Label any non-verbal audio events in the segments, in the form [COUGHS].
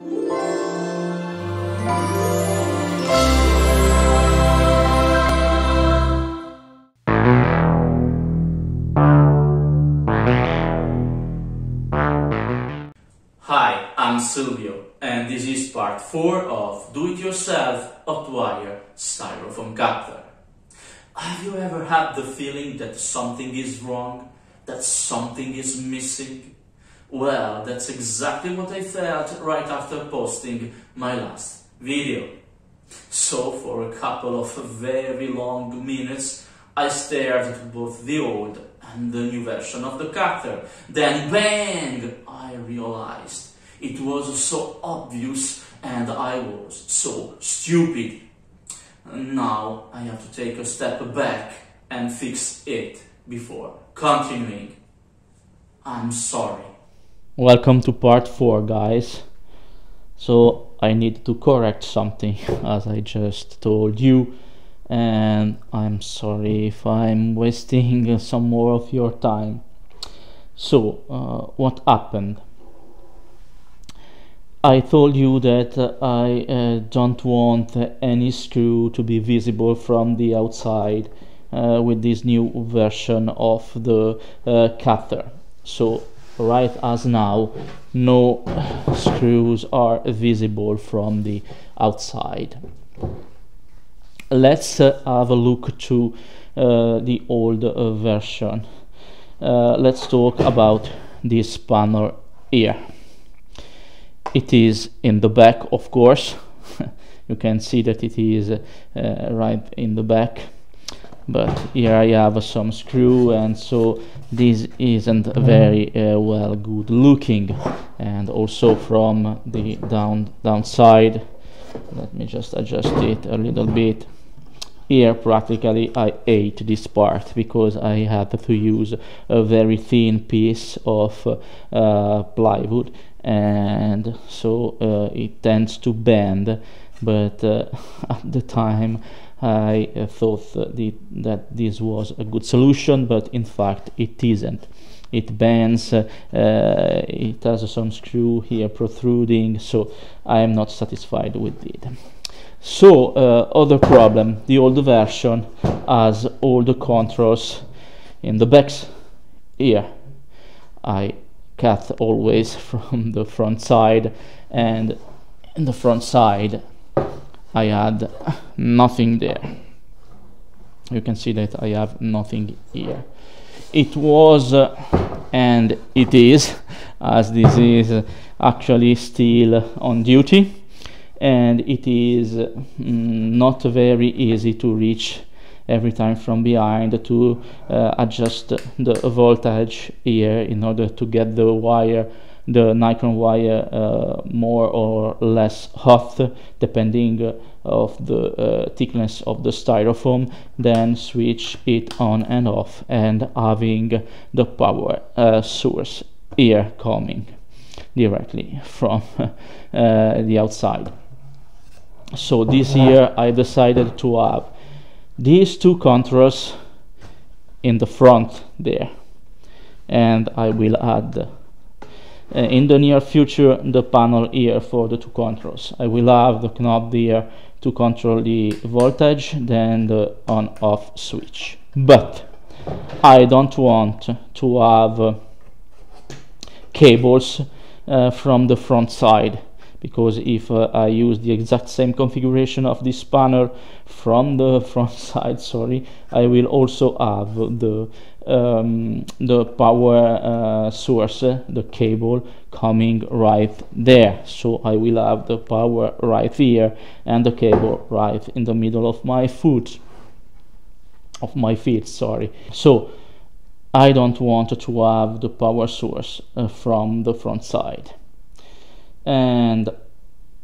Hi, I'm Silvio, and this is part 4 of Do It Yourself Hotwire Styrofoam Cutter. Have you ever had the feeling that something is wrong? That something is missing? Well, that's exactly what I felt right after posting my last video. So, for a couple of very long minutes, I stared at both the old and the new version of the cutter. Then, bang! I realized it was so obvious and I was so stupid. Now I have to take a step back and fix it before continuing. I'm sorry. Welcome to part 4 guys. So I need to correct something [LAUGHS] as I just told you and I'm sorry if I'm wasting [LAUGHS] some more of your time. So uh, what happened? I told you that uh, I uh, don't want any screw to be visible from the outside uh, with this new version of the uh, cutter. So right as now no screws are visible from the outside. Let's uh, have a look to uh, the old uh, version. Uh, let's talk about this panel here. It is in the back of course. [LAUGHS] You can see that it is uh, right in the back but here I have some screw and so this isn't very uh, well good looking. And also from the down downside let me just adjust it a little bit. Here practically I ate this part because I had to use a very thin piece of uh, plywood and so uh, it tends to bend. But uh, [LAUGHS] at the time I uh, thought that, that this was a good solution, but in fact it isn't. It bends, uh, it has some screw here protruding, so I am not satisfied with it. So, uh, other problem, the old version has all the controls in the backs here. I cut always [LAUGHS] from the front side and in the front side I had nothing there. You can see that I have nothing here. It was uh, and it is [LAUGHS] as this is actually still on duty and it is mm, not very easy to reach every time from behind to uh, adjust the voltage here in order to get the wire the nichrome wire uh, more or less hot depending uh, of the uh, thickness of the styrofoam then switch it on and off and having the power uh, source here coming directly from [LAUGHS] uh, the outside. So this year I decided to have these two controls in the front there and I will add uh, in the near future the panel here for the two controls. I will have the knob here to control the voltage then the on off switch but I don't want to have uh, cables uh, from the front side because if uh, I use the exact same configuration of this panel from the [LAUGHS] front side sorry I will also have the um, the power uh, source the cable coming right there. So I will have the power right here and the cable right in the middle of my foot of my feet sorry. So I don't want to have the power source uh, from the front side. And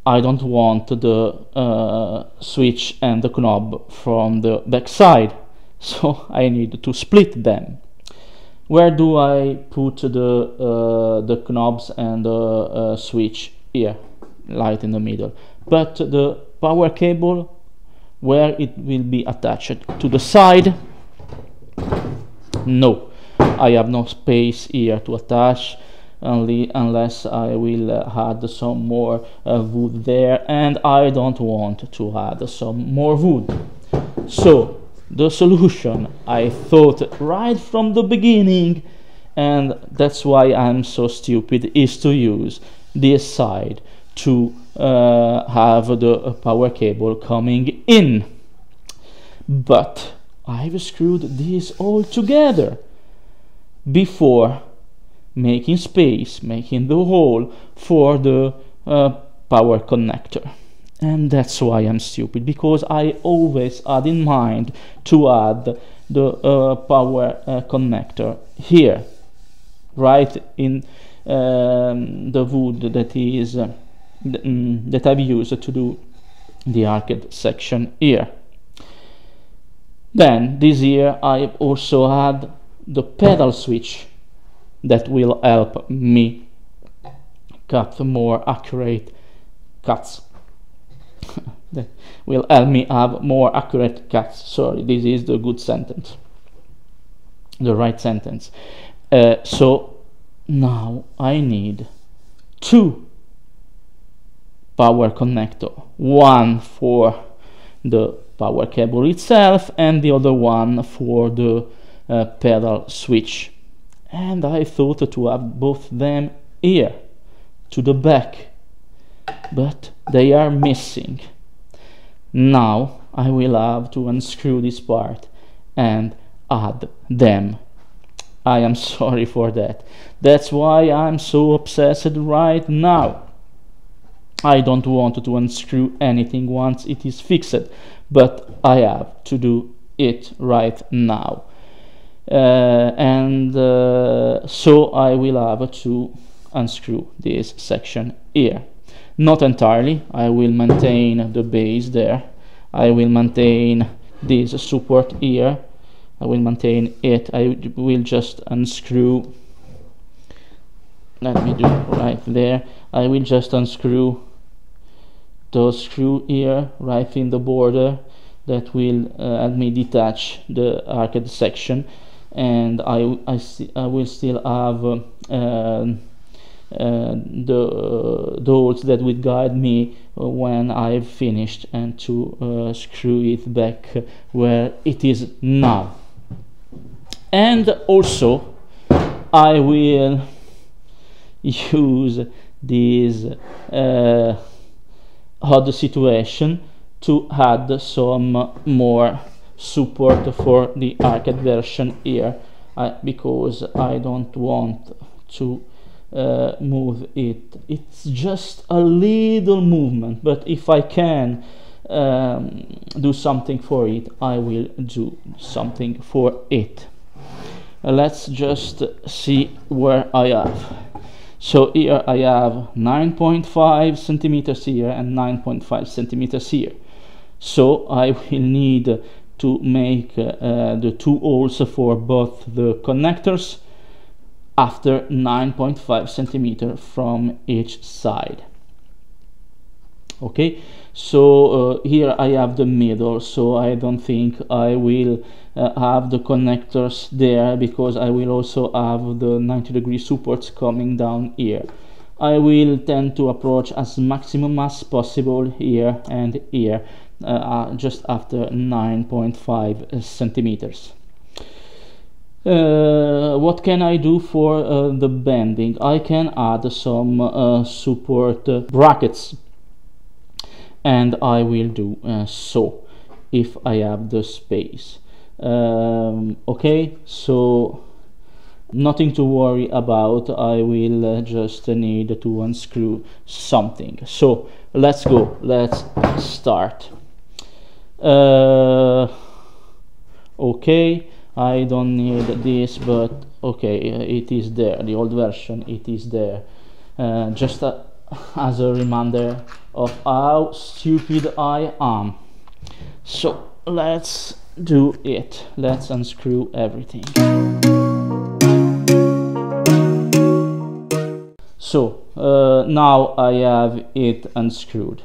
I don't want the uh, switch and the knob from the back side. [LAUGHS] So I need to split them where do I put the uh, the knobs and the uh, switch? Here light in the middle. But the power cable where it will be attached? To the side? No. I have no space here to attach only unless I will uh, add some more uh, wood there and I don't want to add some more wood. So the solution I thought right from the beginning and that's why I'm so stupid is to use this side to uh, have the power cable coming in but I've screwed this all together before making space, making the hole for the uh, power connector. And that's why I'm stupid, because I always had in mind to add the uh, power uh, connector here, right in um, the wood that is uh, th mm, that I've used to do the arcade section here. Then this year I also had the pedal switch that will help me cut more accurate cuts [LAUGHS] that will help me have more accurate cuts. Sorry this is the good sentence. The right sentence. Uh, so now I need two power connector. One for the power cable itself and the other one for the uh, pedal switch. And I thought to have both them here to the back but they are missing. Now I will have to unscrew this part and add them. I am [LAUGHS] sorry for that. That's why I'm so obsessed right now. I don't want to unscrew anything once it is fixed but I have to do it right now. Uh, and uh, so I will have to unscrew this section here not entirely. I will maintain the base there. I will maintain this support here. I will maintain it. I will just unscrew. Let me do right there. I will just unscrew those screw here right in the border that will uh, help me detach the arcade section. And I, I, I will still have uh, uh, the uh, doors that will guide me when I've finished and to uh, screw it back where it is now. And also I will use this uh, odd situation to add some more support for the arcade version here uh, because I don't want to uh, move it. It's just a little movement but if I can um, do something for it I will do something for it. Uh, let's just see where I have. So here I have 9.5 centimeters here and 9.5 centimeters here. So I will need to make uh, the two holes for both the connectors after 9.5 centimeter from each side okay so uh, here I have the middle so I don't think I will uh, have the connectors there because I will also have the 90 degree supports coming down here I will tend to approach as maximum as possible here and here uh, uh, just after 9.5 centimeters. Uh, what can I do for uh, the bending? I can add some uh, support uh, brackets and I will do so if I have the space. Um, okay, so nothing to worry about. I will just need to unscrew something. So let's go, let's start uh, okay I don't need this but okay it is there the old version it is there. Uh, just a, as a reminder of how stupid I am. So let's do it. Let's unscrew everything. So uh, now I have it unscrewed.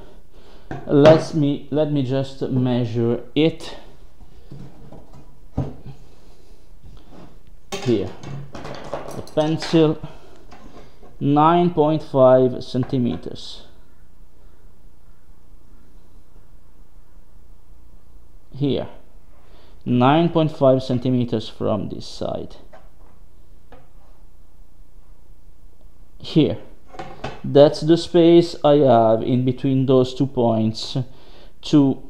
Let me let me just measure it here. The pencil 9.5 centimeters. Here. 9.5 centimeters from this side. Here. That's the space I have in between those two points to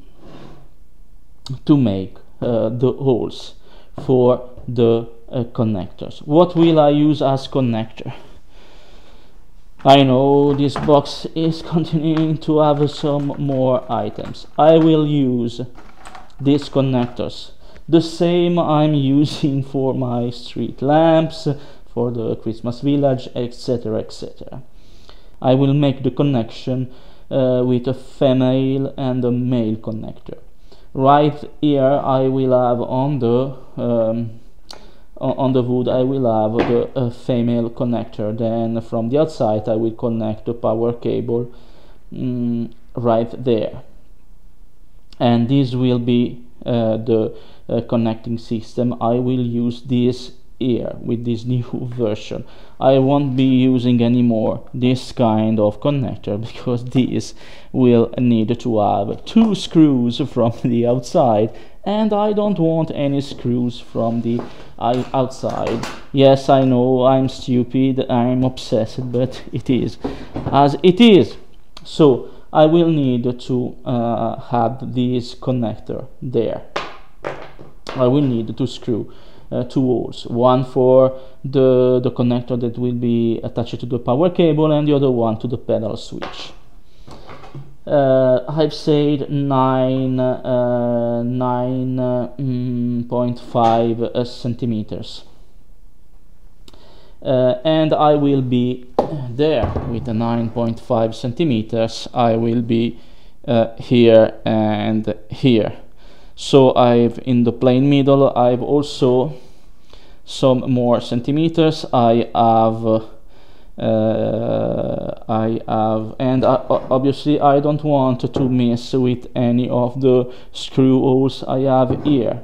to make uh, the holes for the uh, connectors. What will I use as connector? I know this box is [LAUGHS] continuing to have some more items. I will use these connectors the same I'm [LAUGHS] using for my street lamps for the Christmas village etc etc I will make the connection uh, with a female and a male connector. Right here I will have on the um, on the wood I will have the uh, female connector. Then from the outside I will connect the power cable um, right there. And this will be uh, the uh, connecting system. I will use this here with this [LAUGHS] new version. I won't be using anymore this kind of connector [LAUGHS] because this will need to have two screws from the outside and I don't want any screws from the outside. Yes I know I'm stupid I'm obsessed but it is as it is. So I will need to uh, have this connector there. I will need to screw uh, two holes one for the the connector that will be attached to the power cable and the other one to the pedal switch uh, I've said 9 uh, 9.5 uh, centimeters. Uh, and I will be there with the 9.5 centimeters. I will be uh, here and here. So I've in the plain middle I've also some more centimeters. I have uh, I have and obviously I don't want to mess with any of the screw holes I have here.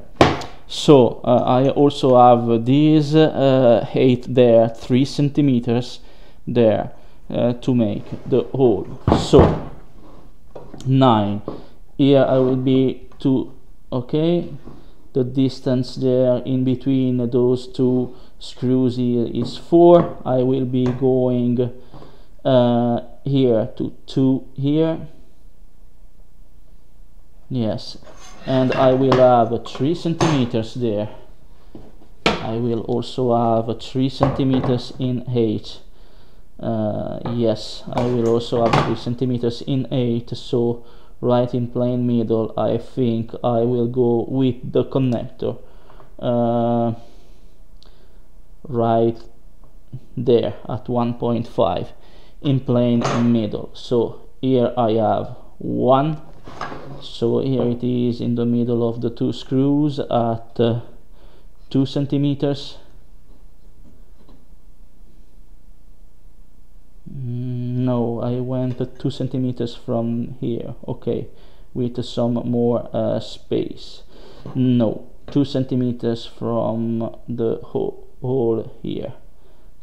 So uh, I also have these uh, there three centimeters there uh, to make the hole. So nine. Here I will be two okay? The distance there in between those two screws here is four. I will be going uh, here to two here. Yes. And I will have 3 centimeters there. I will also have 3 centimeters in height uh, yes I will also have 3 centimeters in height so right in plain middle I think I will go with the connector. Uh, right there at 1.5 in plain middle. So here I have one. So here it is in the middle of the two screws at uh, 2 centimeters. Mm, no I went 2 centimeters from here. Okay with some more uh, space. No 2 centimeters from the hole, hole here.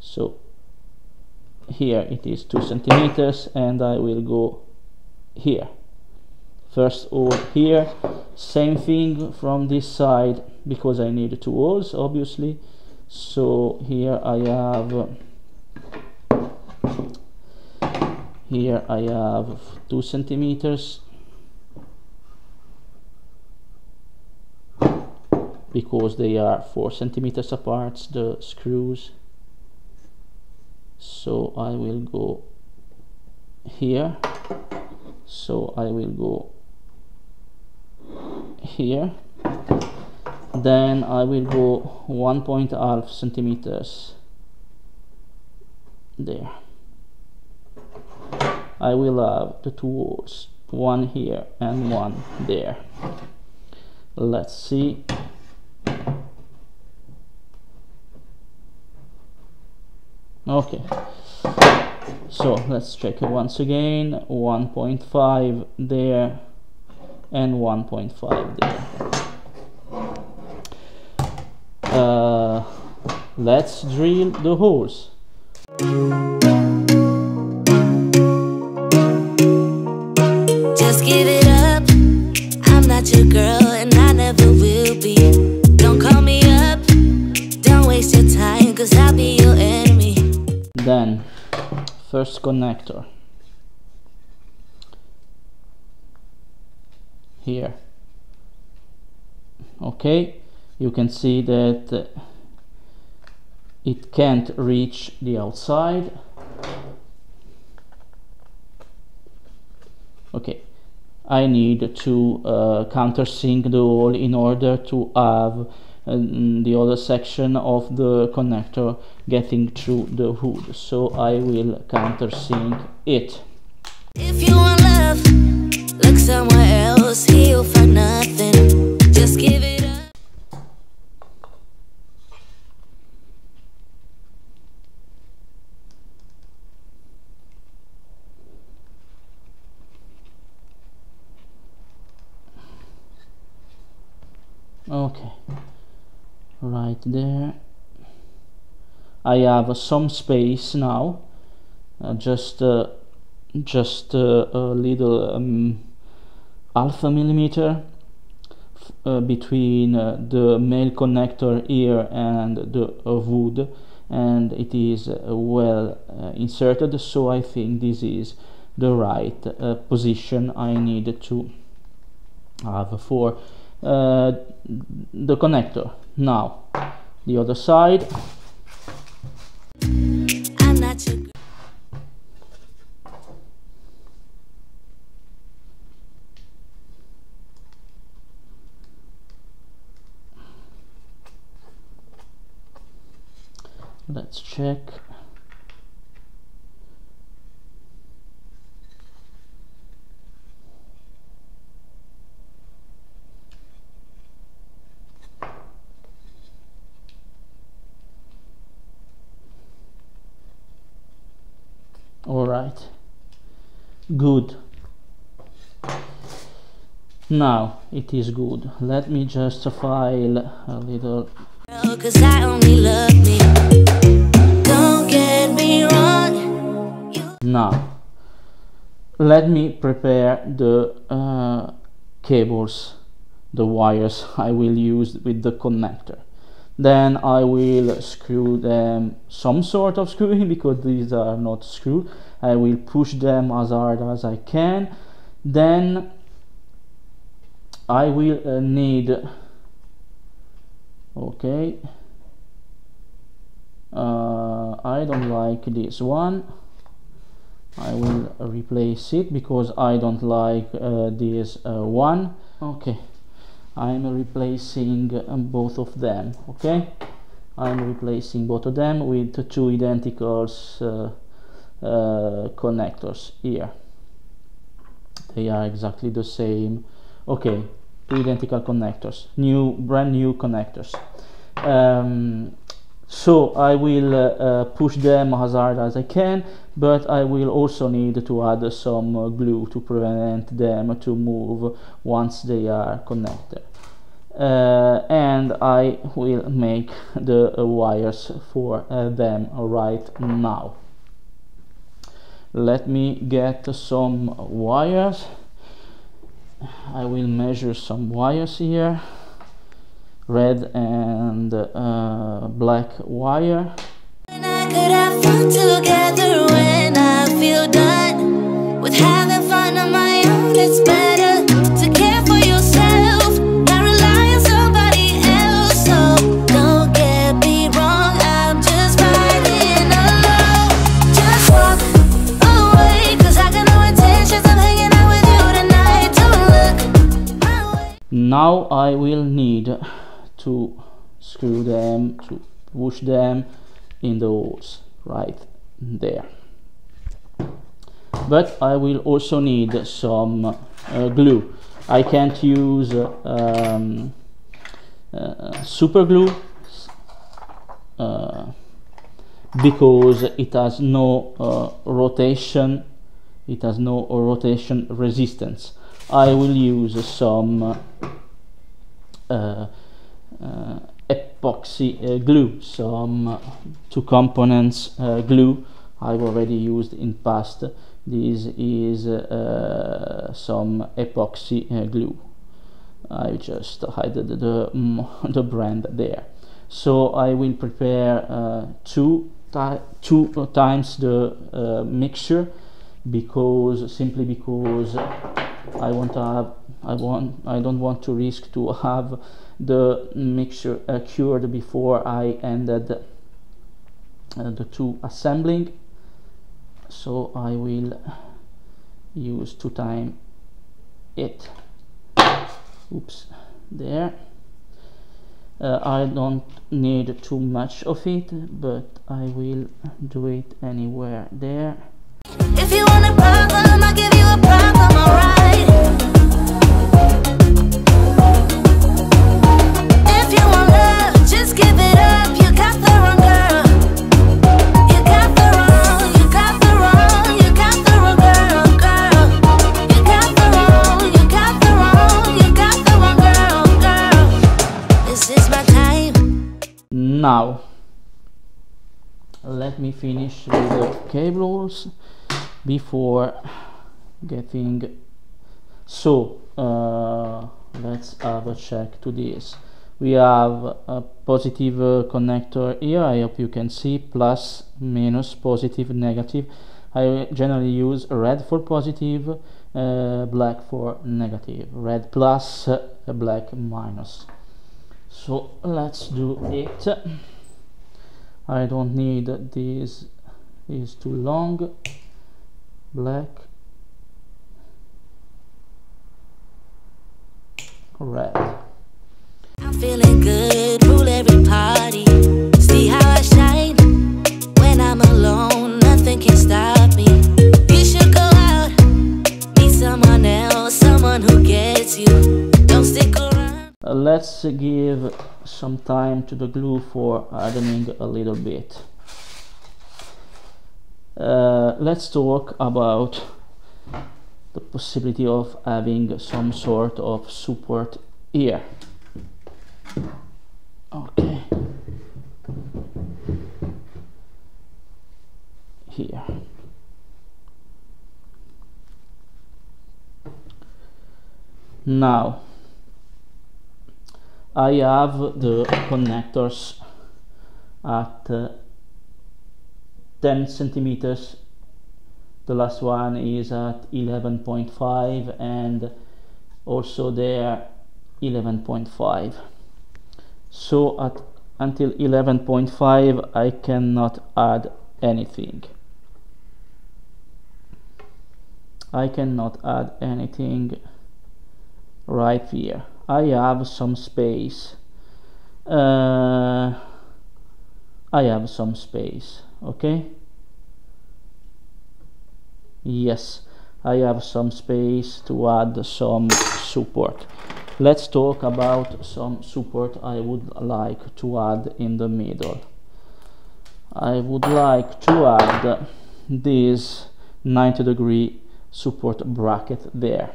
So here it is 2 centimeters and I will go here. First hole here same thing from this side because I need two holes obviously. So here I have here I have two centimeters because they are four centimeters apart the screws. So I will go here. So I will go here. Then I will go 1.5 centimeters there. I will have the two walls one here and one there. Let's see okay. So let's check it once again. 1.5 there and 1.5 there. Uh, let's drill the holes first connector. Here. Okay you can see that it can't reach the outside. Okay I need to uh, countersink the hole in order to have the other section of the connector getting through the hood so I will countersink it If you want love, look somewhere else. You'll nothing. Just give it up. okay right there. I have some space now. Uh, just uh, just uh, a little um, alpha millimeter uh, between uh, the male connector here and the uh, wood. And it is uh, well uh, inserted so I think this is the right uh, position I need to have for uh, the connector now the other side I'm not your girl. let's check all right good now it is good let me just file a little Cause I only love me. Don't get me wrong. Now let me prepare the uh, cables the wires I will use with the connector then I will screw them some sort of screwing [LAUGHS] because these are not screwed I will push them as hard as I can. Then I will uh, need okay. Uh, I don't like this one. I will replace it because I don't like uh, this uh, one. Okay. I'm replacing uh, both of them okay? I'm replacing both of them with two identical uh, uh, connectors here. They are exactly the same. Okay two identical connectors new brand new connectors. Um, so I will uh, uh, push them as hard as I can but I will also need to add some uh, glue to prevent them to move once they are connected. Uh, and I will make the uh, wires for uh, them right now let me get some wires. I will measure some wires here. Red and uh, black wire now I will need to screw them to push them in the holes right there. But I will also need some uh, glue. I can't use um, uh, super glue uh, because it has no uh, rotation it has no rotation resistance I will use some uh, uh, epoxy uh, glue some two components glue I've already used in past. This is some epoxy glue. I just hided the mm, [LAUGHS] the brand there. So I will prepare uh, two two times the uh, mixture because simply because I want to have I want I don't want to risk to have the mixture uh, cured before I ended uh, the two assembling. So I will use to time it. Oops there. Uh, I don't need too much of it but I will do it anywhere there. If you want a problem, I'll give you a problem, alright. Now. Let me finish with the cables before getting so uh, let's have a check to this. We have a positive uh, connector here. I hope you can see plus minus positive negative. I generally use red for positive uh, black for negative. Red plus uh, black minus so let's do it I don't need this is too long black red I'm feeling good, rule every party. See how I shine when I'm alone, nothing can stop me. You should go out, meet someone else, someone who gets you. Don't stick around. Let's give some time to the glue for hardening a little bit. Uh, let's talk about the possibility of having some sort of support here. Okay. Here. Now I have the connectors at uh, 10 centimeters. The last one is at 11.5 and also there 11.5 so at until 11.5 I cannot add anything. I cannot add anything right here I have some space. Uh, I have some space okay? Yes I have some space to add some support. Let's talk about some support I would like to add in the middle. I would like to add this 90 degree support bracket there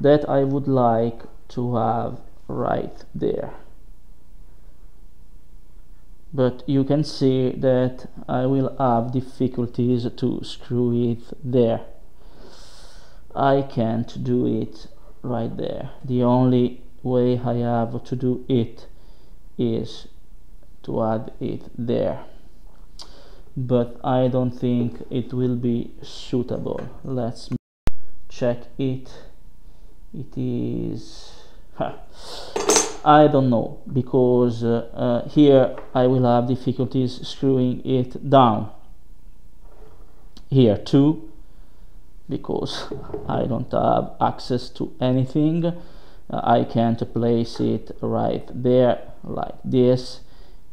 that I would like to have right there. But you can see that I will have difficulties to screw it there. I can't do it right there. The only way I have to do it is to add it there. But I don't think it will be suitable. Let's check it it is. I don't know because uh, uh, here I will have difficulties screwing it down. Here too because [LAUGHS] I don't have access to anything. Uh, I can't place it right there like this.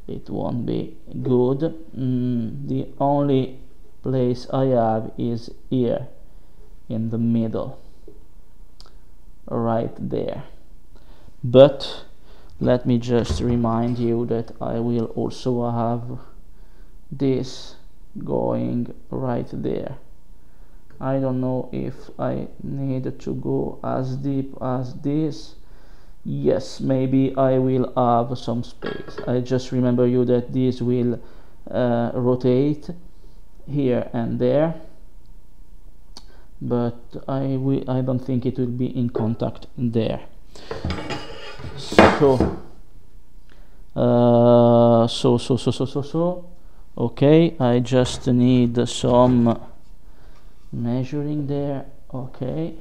It won't be good. Mm, the only place I have is here in the middle right there. But let me just remind you that I will also have this going right there. I don't know if I need to go as deep as this. Yes maybe I will have some space. I just remember you that this will uh, rotate here and there but I will I don't think it will be in contact there so uh, so so so so so so okay I just need some measuring there okay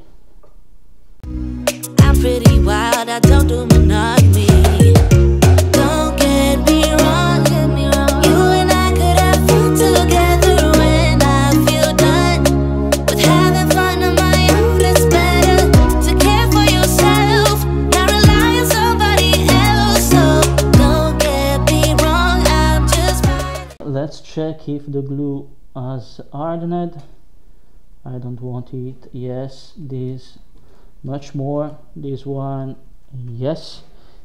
I'm pretty wild, I don't do monogamy. Check if the glue has hardened. I don't want it. Yes this much more. This one yes.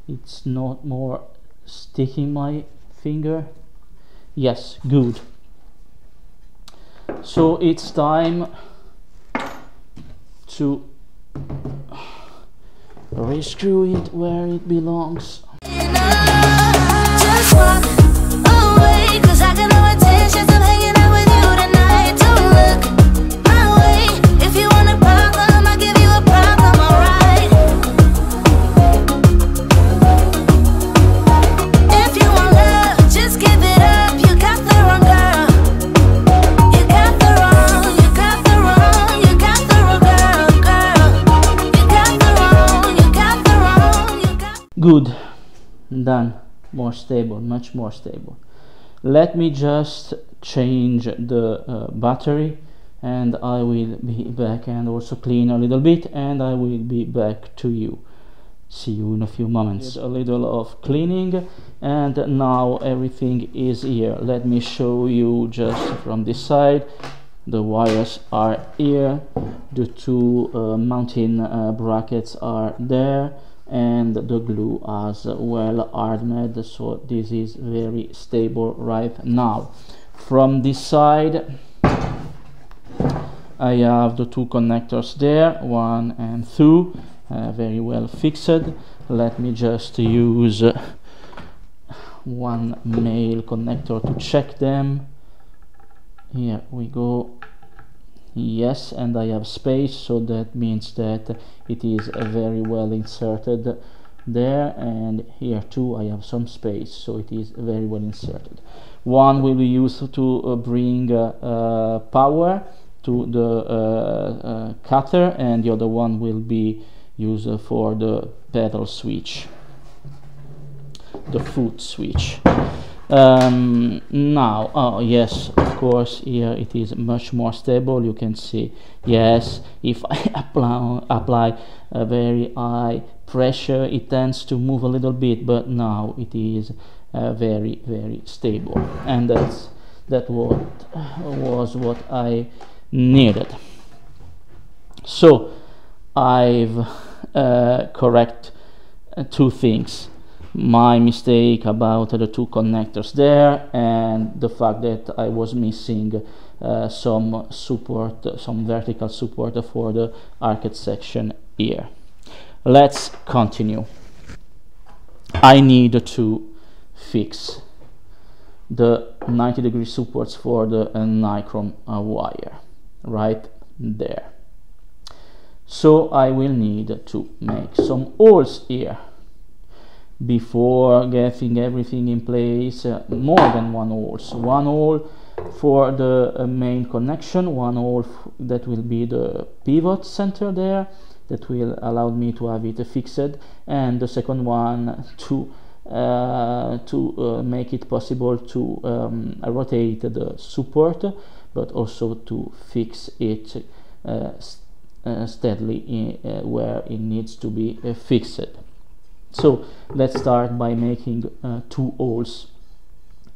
It's not more sticking my finger. Yes good. So it's time to rescrew it where it belongs good done more stable much more stable. Let me just change the uh, battery and I will be back and also clean a little bit and I will be back to you. See you in a few moments. A little of cleaning and now everything is here. Let me show you just from this side. The wires are here. The two uh, mounting uh, brackets are there and the glue as well hardened so this is very stable right now. From this side I have the two connectors there one and two uh, very well fixed. Let me just use one male connector to check them. Here we go yes and I have space so that means that it is very well inserted there. And here too I have some space so it is very well inserted. One will be used to uh, bring uh, uh, power to the uh, uh, cutter and the other one will be used for the pedal switch the foot switch um, now oh yes of course here it is much more stable. You can see yes if [LAUGHS] I apply, apply a very high pressure it tends to move a little bit but now it is uh, very very stable. And that's that what was what I needed. So I've uh, correct uh, two things my mistake about the two connectors there and the fact that I was missing uh, some support some vertical support for the arcade section here. Let's continue. I need to fix the 90 degree supports for the uh, nichrome uh, wire right there. So I will need to make some holes here before getting everything in place uh, more than one hole so one hole for the uh, main connection one hole that will be the pivot center there that will allow me to have it fixed and the second one to uh, to uh, make it possible to um, rotate the support but also to fix it uh, uh, steadily in, where it needs to be fixed so let's start by making uh, two holes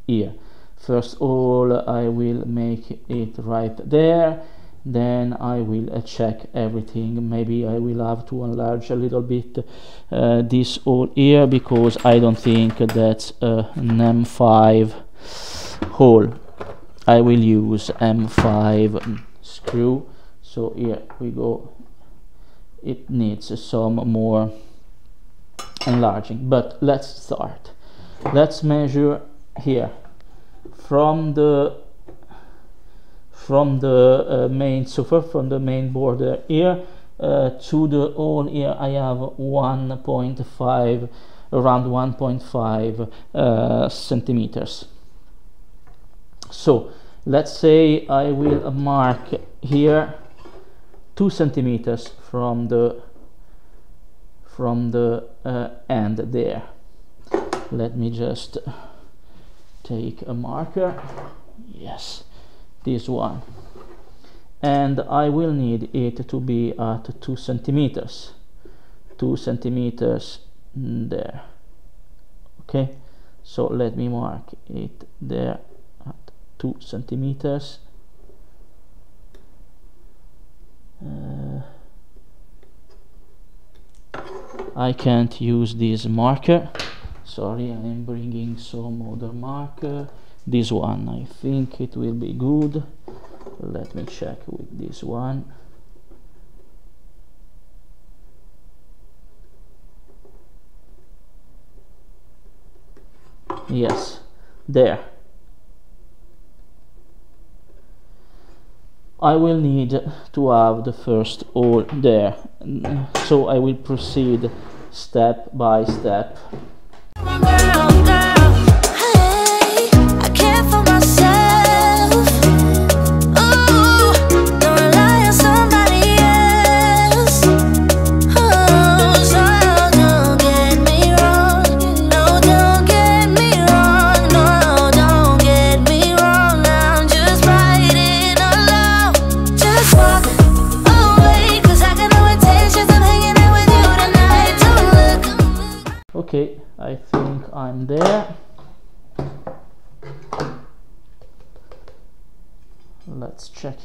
here. First hole I will make it right there. Then I will uh, check everything. Maybe I will have to enlarge a little bit uh, this hole here because I don't think that's an M5 hole. I will use M5 screw. So here we go. It needs some more enlarging. But let's start. Let's measure here. From the from the uh, main sofa from the main border here uh, to the hole here I have 1.5 around 1.5 uh, centimeters. So let's say I will mark here 2 centimeters from the from the end there. Let me just take a marker. Yes this one. And I will need it to be at 2 centimeters. 2 centimeters there. Okay so let me mark it there at 2 centimeters. Uh, I can't use this marker. Sorry I'm bringing some other marker. This one I think it will be good. Let me check with this one. Yes there I will need to have the first hole there. So I will proceed step by step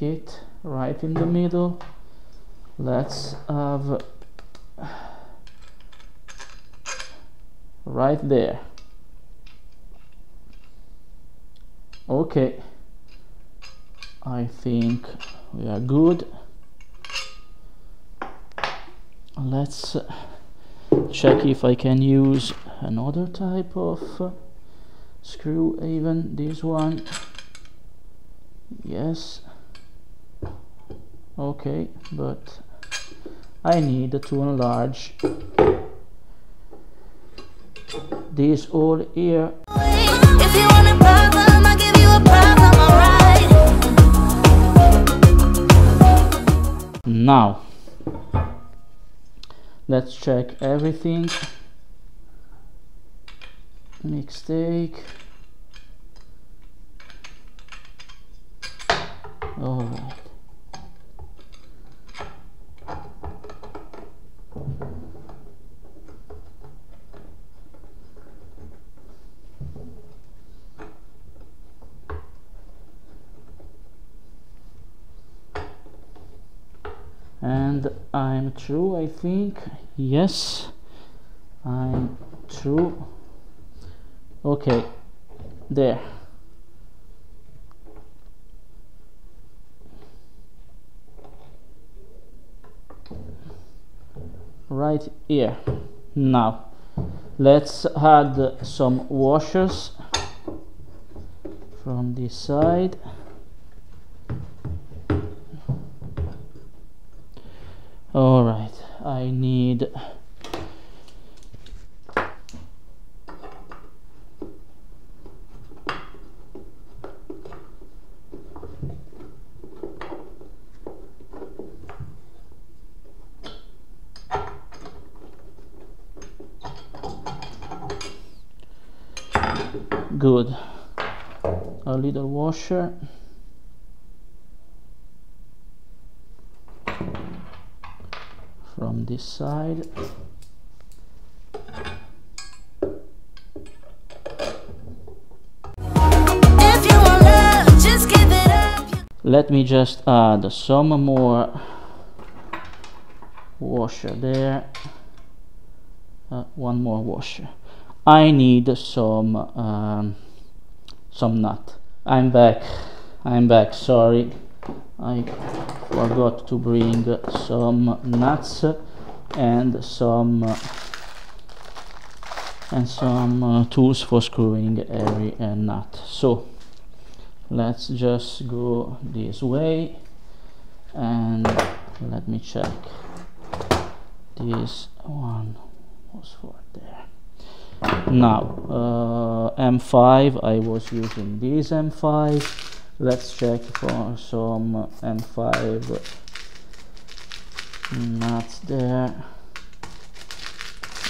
it right in the middle. Let's have right there. Okay. I think we are good. Let's check if I can use another type of screw even this one. Yes okay but I need to enlarge this hole here If you want a problem, I'll give you a problem, alright? now let's check everything. Mistake all and I'm true I think. Yes I'm true. Okay there. Right here. Now let's add some washers from this side all right I need good. A little washer from this side. If you want love, just give it up. let me just add some more washer there. Uh, one more washer. I need some um, some nut. I'm back. I'm back. Sorry. I forgot to bring some nuts and some uh, and some uh, tools for screwing every uh, nut. So let's just go this way and let me check. This one was for there. Now uh, M5 I was using this M5 let's check for some M5 nuts there.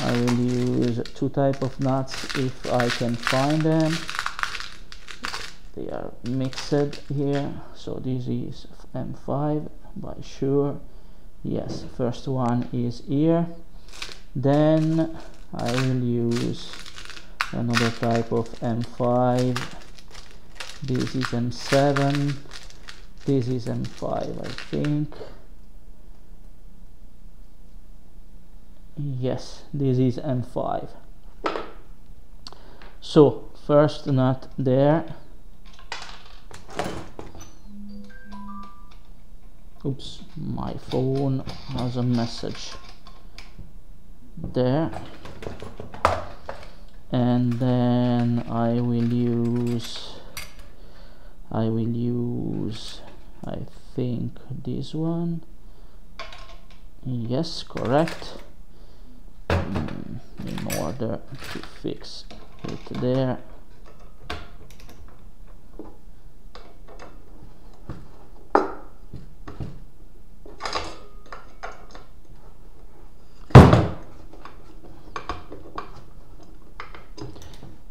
I will use two type of nuts if I can find them. They are mixed here so this is M5 by sure. Yes first one is here. Then I will use another type of M5 this is M7 this is M5 I think yes this is M5 so first nut there. Oops my phone has a message there. And then I will use I will use I think this one. Yes correct in order to fix it there.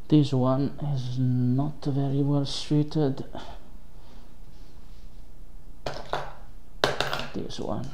This one is not very well suited. This one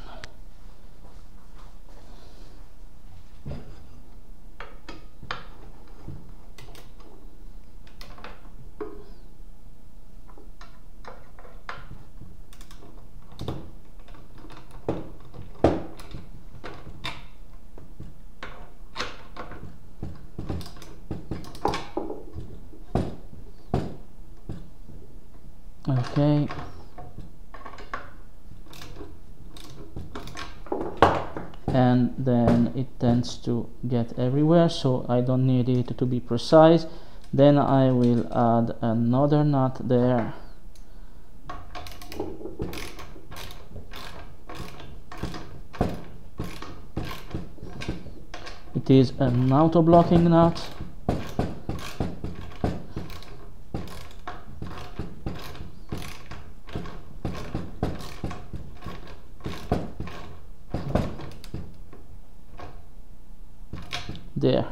okay it tends to get everywhere so I don't need it to be precise. Then I will add another nut there. It is an auto blocking nut there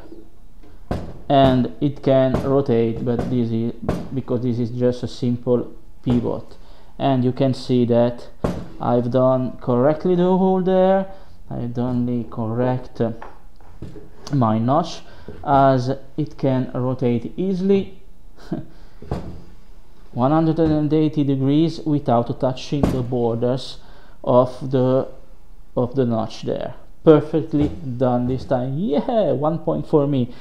and it can rotate but this is because this is just a simple pivot. And you can see that I've done correctly the hole there. I've done the correct uh, my notch as it can rotate easily [LAUGHS] 180 degrees without touching the borders of the of the notch there. Perfectly done this time. Yeah one point for me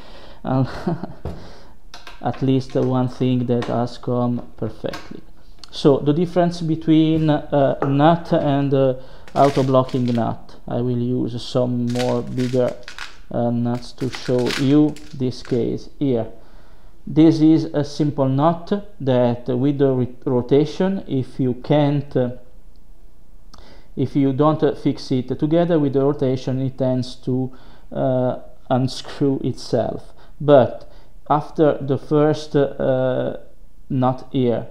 um, [LAUGHS] at least one thing that has come perfectly. So the difference between uh, nut and uh, auto blocking nut I will use some more bigger uh, nuts to show you this case here. This is a simple nut that with the rotation if you can't uh, if you don't uh, fix it together with the rotation it tends to uh, unscrew itself but after the first uh, nut here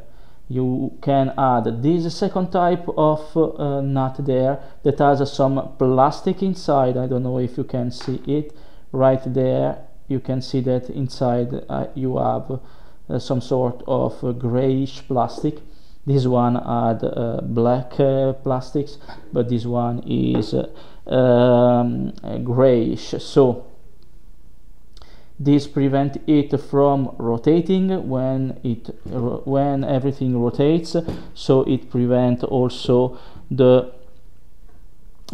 you can add this second type of uh, nut there that has some plastic inside. I don't know if you can see it. Right there you can see that inside uh, you have uh, some sort of grayish plastic. This one had uh, black uh, plastics but this one is uh, um, grayish. So this prevent it from rotating when it when everything rotates. So it prevent also the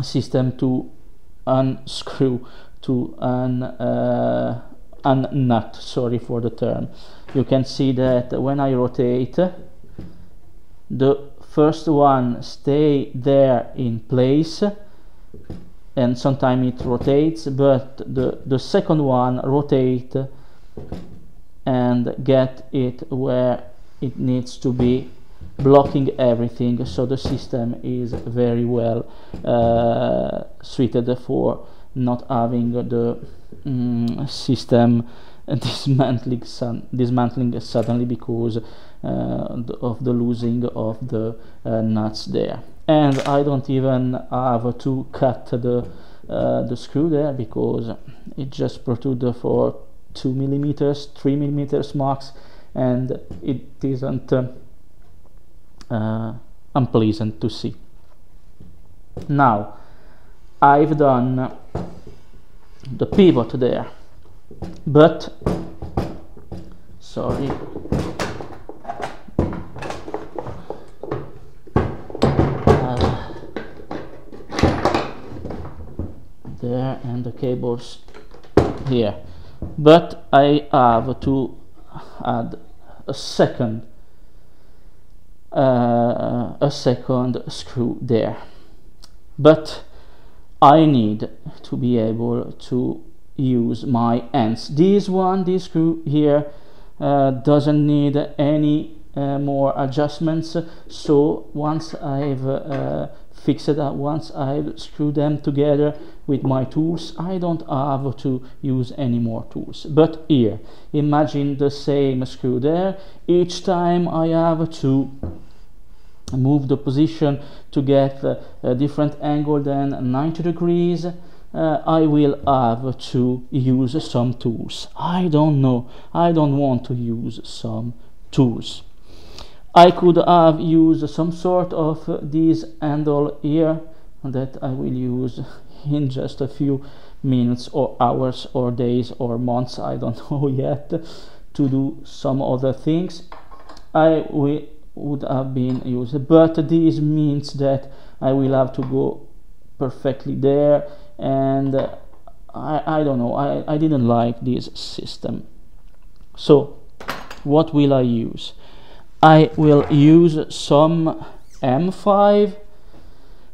system to unscrew to un uh, unnut sorry for the term. You can see that when I rotate the first one stay there in place and sometimes it rotates but the the second one rotate and get it where it needs to be blocking everything. So the system is very well uh, suited for not having the um, system [LAUGHS] dismantling dismantling suddenly because uh, of the losing of the uh, nuts there and I don't even have to cut the uh, the screw there because it just protruded for 2 millimeters 3 millimeters max. And it isn't uh, uh, unpleasant to see. Now I've done the pivot there. But sorry there and the cables here. But I have to add a second uh, a second screw there. But I need to be able to use my ends. This one this screw here uh, doesn't need any uh, more adjustments. So once I've uh, fixed it once I've screwed them together with my tools. I don't have to use any more tools. But here imagine the same screw there. Each time I have to move the position to get a different angle than 90 degrees uh, I will have to use some tools. I don't know. I don't want to use some tools. I could have used some sort of uh, this handle here that I will use in just a few minutes or hours or days or months I don't [LAUGHS] know yet to do some other things. I will would have been used. But this means that I will have to go perfectly there and uh, I, I don't know. I, I didn't like this system. So what will I use? I will use some M5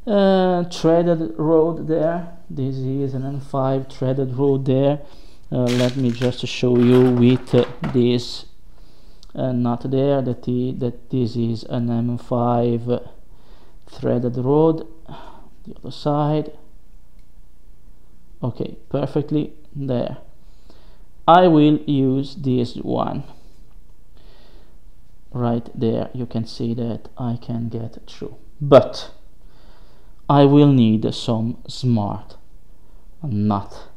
uh, threaded rod there. This is an M5 threaded rod there. Uh, let me just show you with uh, this not there that, that this is an M5 threaded rod. The other side. Okay perfectly there. I will use this one. Right there you can see that I can get through. But I will need some smart nut.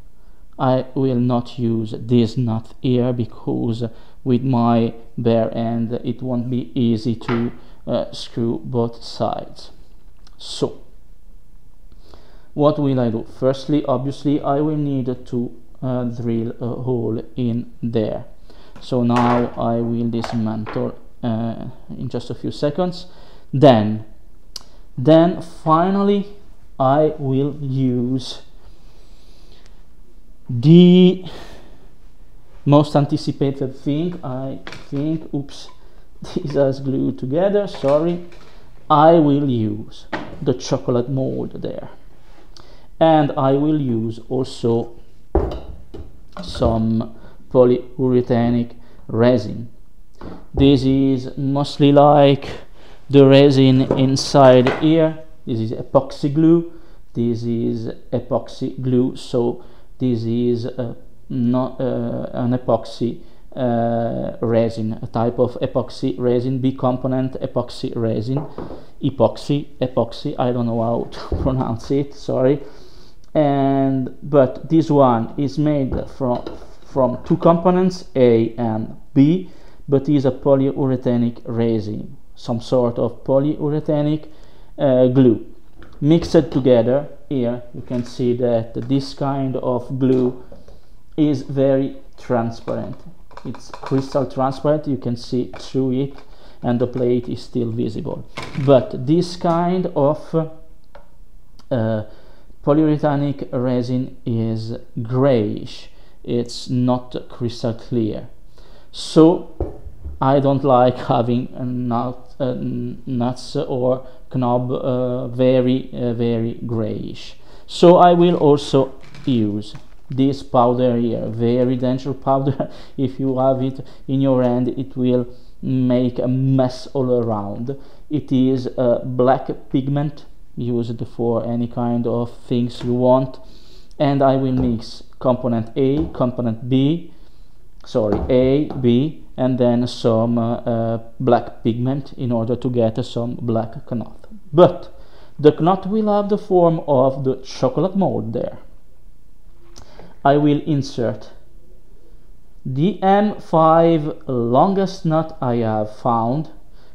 I will not use this nut here because with my bare end it won't be easy to uh, screw both sides. So what will I do? Firstly obviously I will need to uh, drill a hole in there. So now I will dismantle uh, in just a few seconds. Then then finally I will use the most anticipated thing. I think oops [LAUGHS] these are glued together sorry. I will use the chocolate mold there. And I will use also some polyurethanic resin. This is mostly like the resin inside here. This is epoxy glue. This is epoxy glue so this is not uh, an epoxy uh, resin, a type of epoxy resin, b component epoxy resin, epoxy, epoxy, I don't know how [LAUGHS] to pronounce it, sorry. And but this one is made from from two components, A and B, but is a polyurethanic resin, some sort of polyurethanic uh, glue. Mixed together here you can see that this kind of glue is very transparent. It's crystal transparent you can see through it and the plate is still visible. But this kind of uh, polyurethanic resin is grayish. It's not crystal clear. So I don't like having uh, nuts or knob uh, very uh, very grayish. So I will also use this powder here very dangerous powder. [LAUGHS] If you have it in your hand it will make a mess all around. It is a black pigment used for any kind of things you want. And I will mix component A component B sorry A B and then some uh, uh, black pigment in order to get some black knot but the knot will have the form of the chocolate mold there. I will insert the M5 longest knot I have found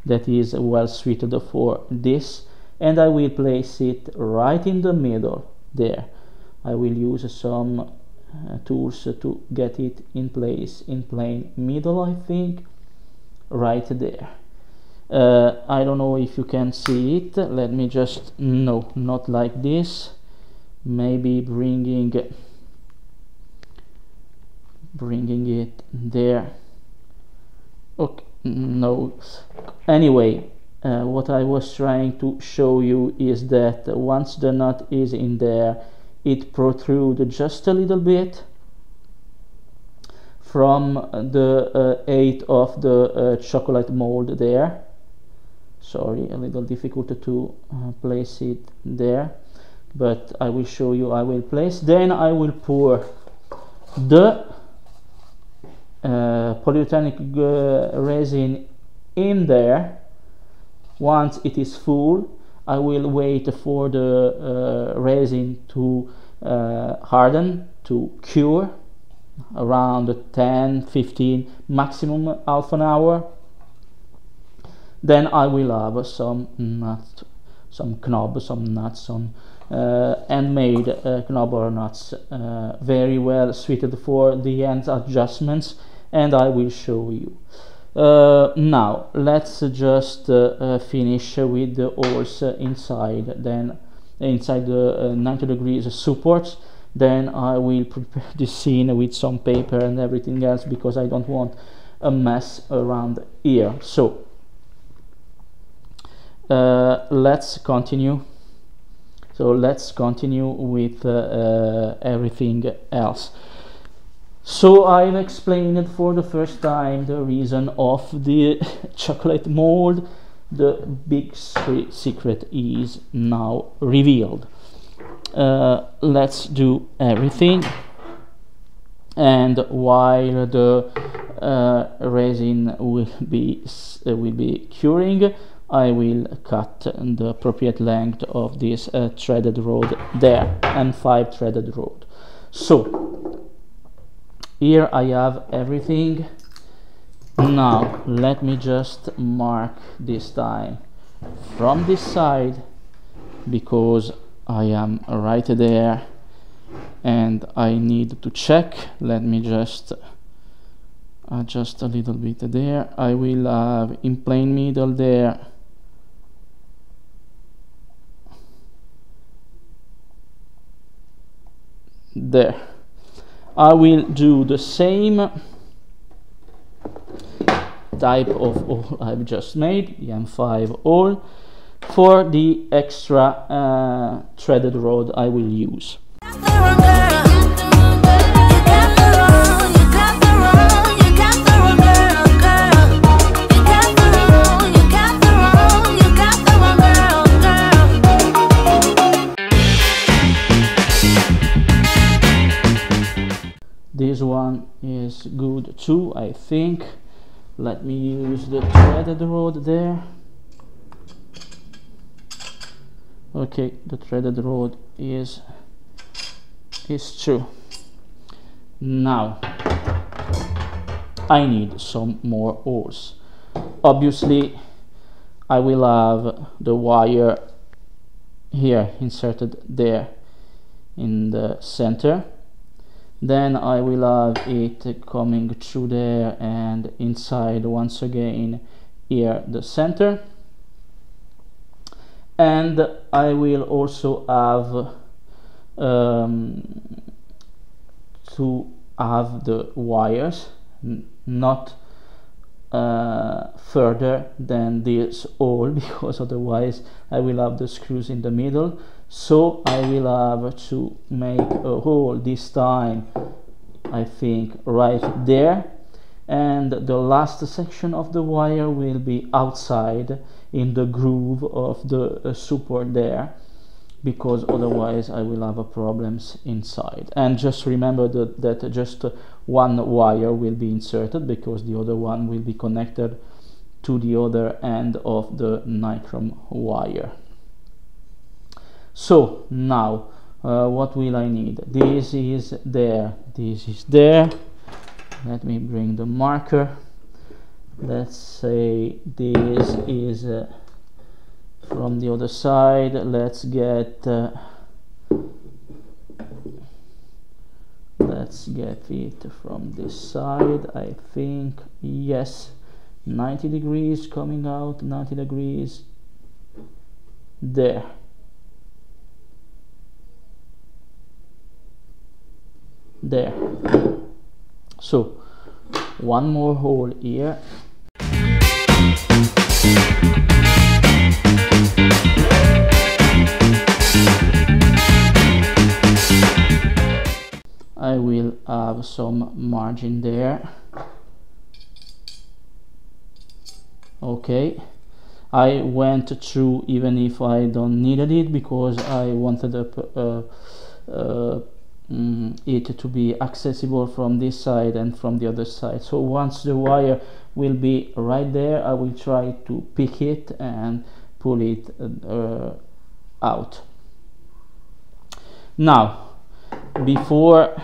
that is well suited for this and I will place it right in the middle there. I will use some tools to get it in place in plain middle I think right there. Uh, I don't know if you can see it. Let me just no not like this. Maybe bringing bringing it there. Okay no. Anyway uh, what I was trying to show you is that once the nut is in there it protrudes just a little bit from the uh, eight of the uh, chocolate mold there. Sorry a little difficult to uh, place it there but I will show you I will place then I will pour the uh, uh, resin in there. Once it is full I will wait for the uh, resin to uh, harden to cure around 10 15 maximum half an hour then I will have some nuts some knob some nuts some uh, handmade uh, knob or nuts uh, very well suited for the end adjustments and I will show you. Uh, now let's just uh, uh, finish with the holes inside then inside the 90 degrees supports. Then I will [LAUGHS] prepare the scene with some paper and everything else because I don't want a mess around here. So uh, let's continue. So let's continue with uh, uh, everything else so I've explained for the first time the reason of the [LAUGHS] chocolate mold. The big secret is now revealed. Uh, let's do everything. And while the uh, resin will be uh, will be curing, I will cut the appropriate length of this uh, threaded rod there M5 threaded rod. So here I have everything. Now let me just mark this time from this side because I am right there and I need to check. Let me just adjust a little bit there. I will have in plain middle there there I will do the same type of hole I've just made, the M5 hole, for the extra uh, threaded rod I will use. Is good too I think. Let me use the threaded rod there. Okay the threaded rod is is true. Now I need some more holes obviously I will have the wire here inserted there in the center then I will have it coming through there and inside once again here the center. And I will also have um, to have the wires not uh, further than this [LAUGHS] hole because otherwise I will have the screws in the middle so I will have to make a hole this time I think right there. And the last section of the wire will be outside in the groove of the uh, support there because otherwise I will have problems inside. And just remember that, that just one wire will be inserted because the other one will be connected to the other end of the nichrome wire so now uh, what will I need? This is there. This is there. Let me bring the marker. Let's say this is uh, from the other side. Let's get uh, let's get it from this side. I think yes 90 degrees coming out 90 degrees there there. So one more hole here. I will have some margin there. Okay. I went through even if I don't needed it because I wanted a, uh, uh, mm, it to be accessible from this side and from the other side. So once the wire will be right there I will try to pick it and pull it uh, out. Now before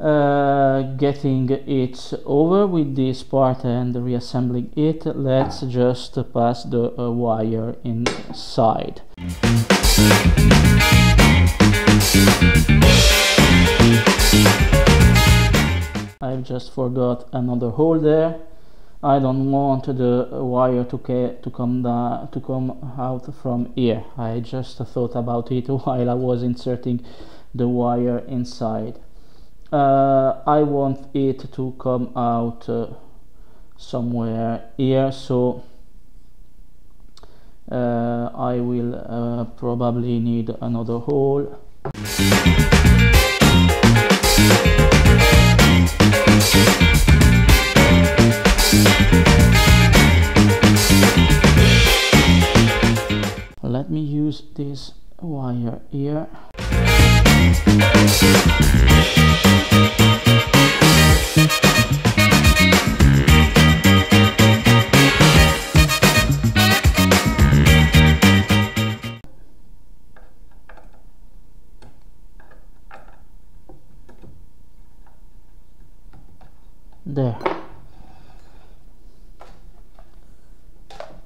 uh, getting it over with this part and reassembling it let's just pass the uh, wire inside I've just forgot another hole there. I don't want the wire to, to come to come out from here. I just thought about it [LAUGHS] while I was inserting the wire inside. Uh, I want it to come out uh, somewhere here so uh, I will uh, probably need another hole let me use this wire here. there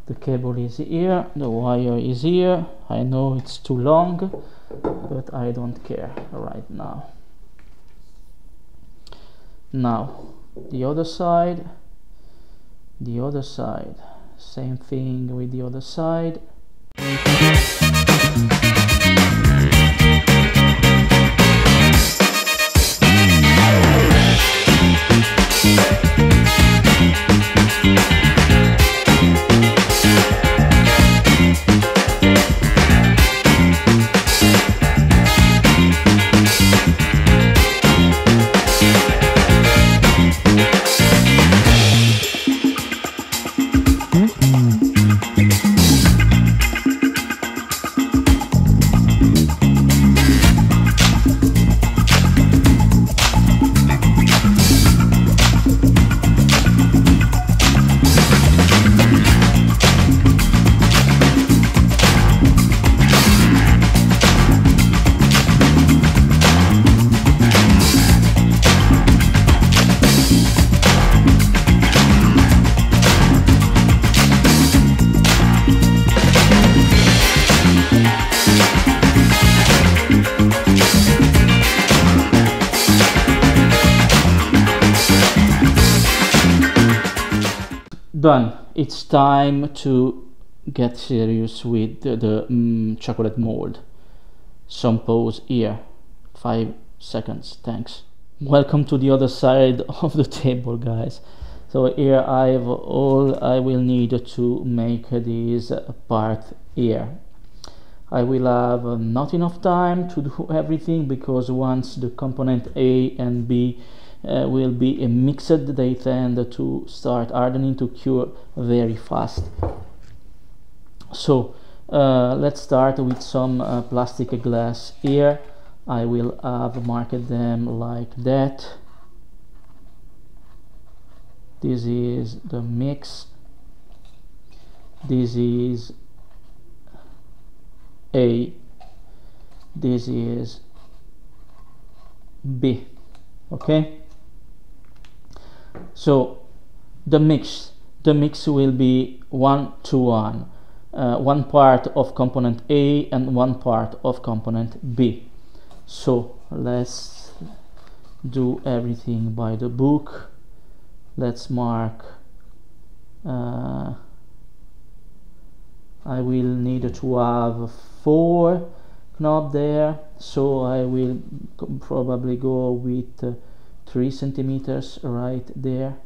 the cable is here the wire is here. I know it's too long but I don't care right now. Now the other side the other side. Same thing with the other side done. It's time to get serious with the, the mm, chocolate mold. Some pose here. Five seconds. Thanks. Welcome to the other side [LAUGHS] of the table guys. So here I have all I will need to make this part here. I will have not enough time to do everything because once the component A and B uh, will be a mixed they tend to start hardening to cure very fast. So uh, let's start with some uh, plastic glass here. I will have marked them like that. This is the mix. This is A. This is B. Okay so the mix the mix will be one to one uh, one part of component A and one part of component B. So let's do everything by the book. Let's mark uh, I will need to have four knob there. So I will probably go with uh, 3 centimeters right there.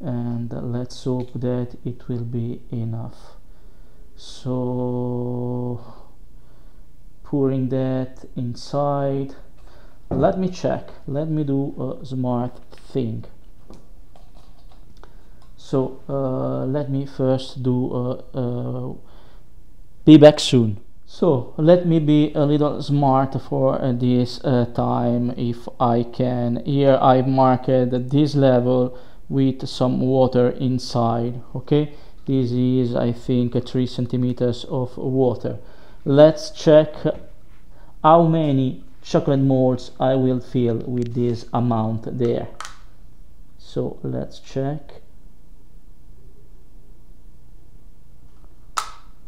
And let's hope that it will be enough. So pouring that inside. Let me check. Let me do a smart thing. So uh, let me first do a, uh, be back soon so let me be a little smart for uh, this uh, time. If I can here I marked this level with some water inside okay? This is I think 3 centimeters of water. Let's check how many chocolate molds I will fill with this amount there. So let's check.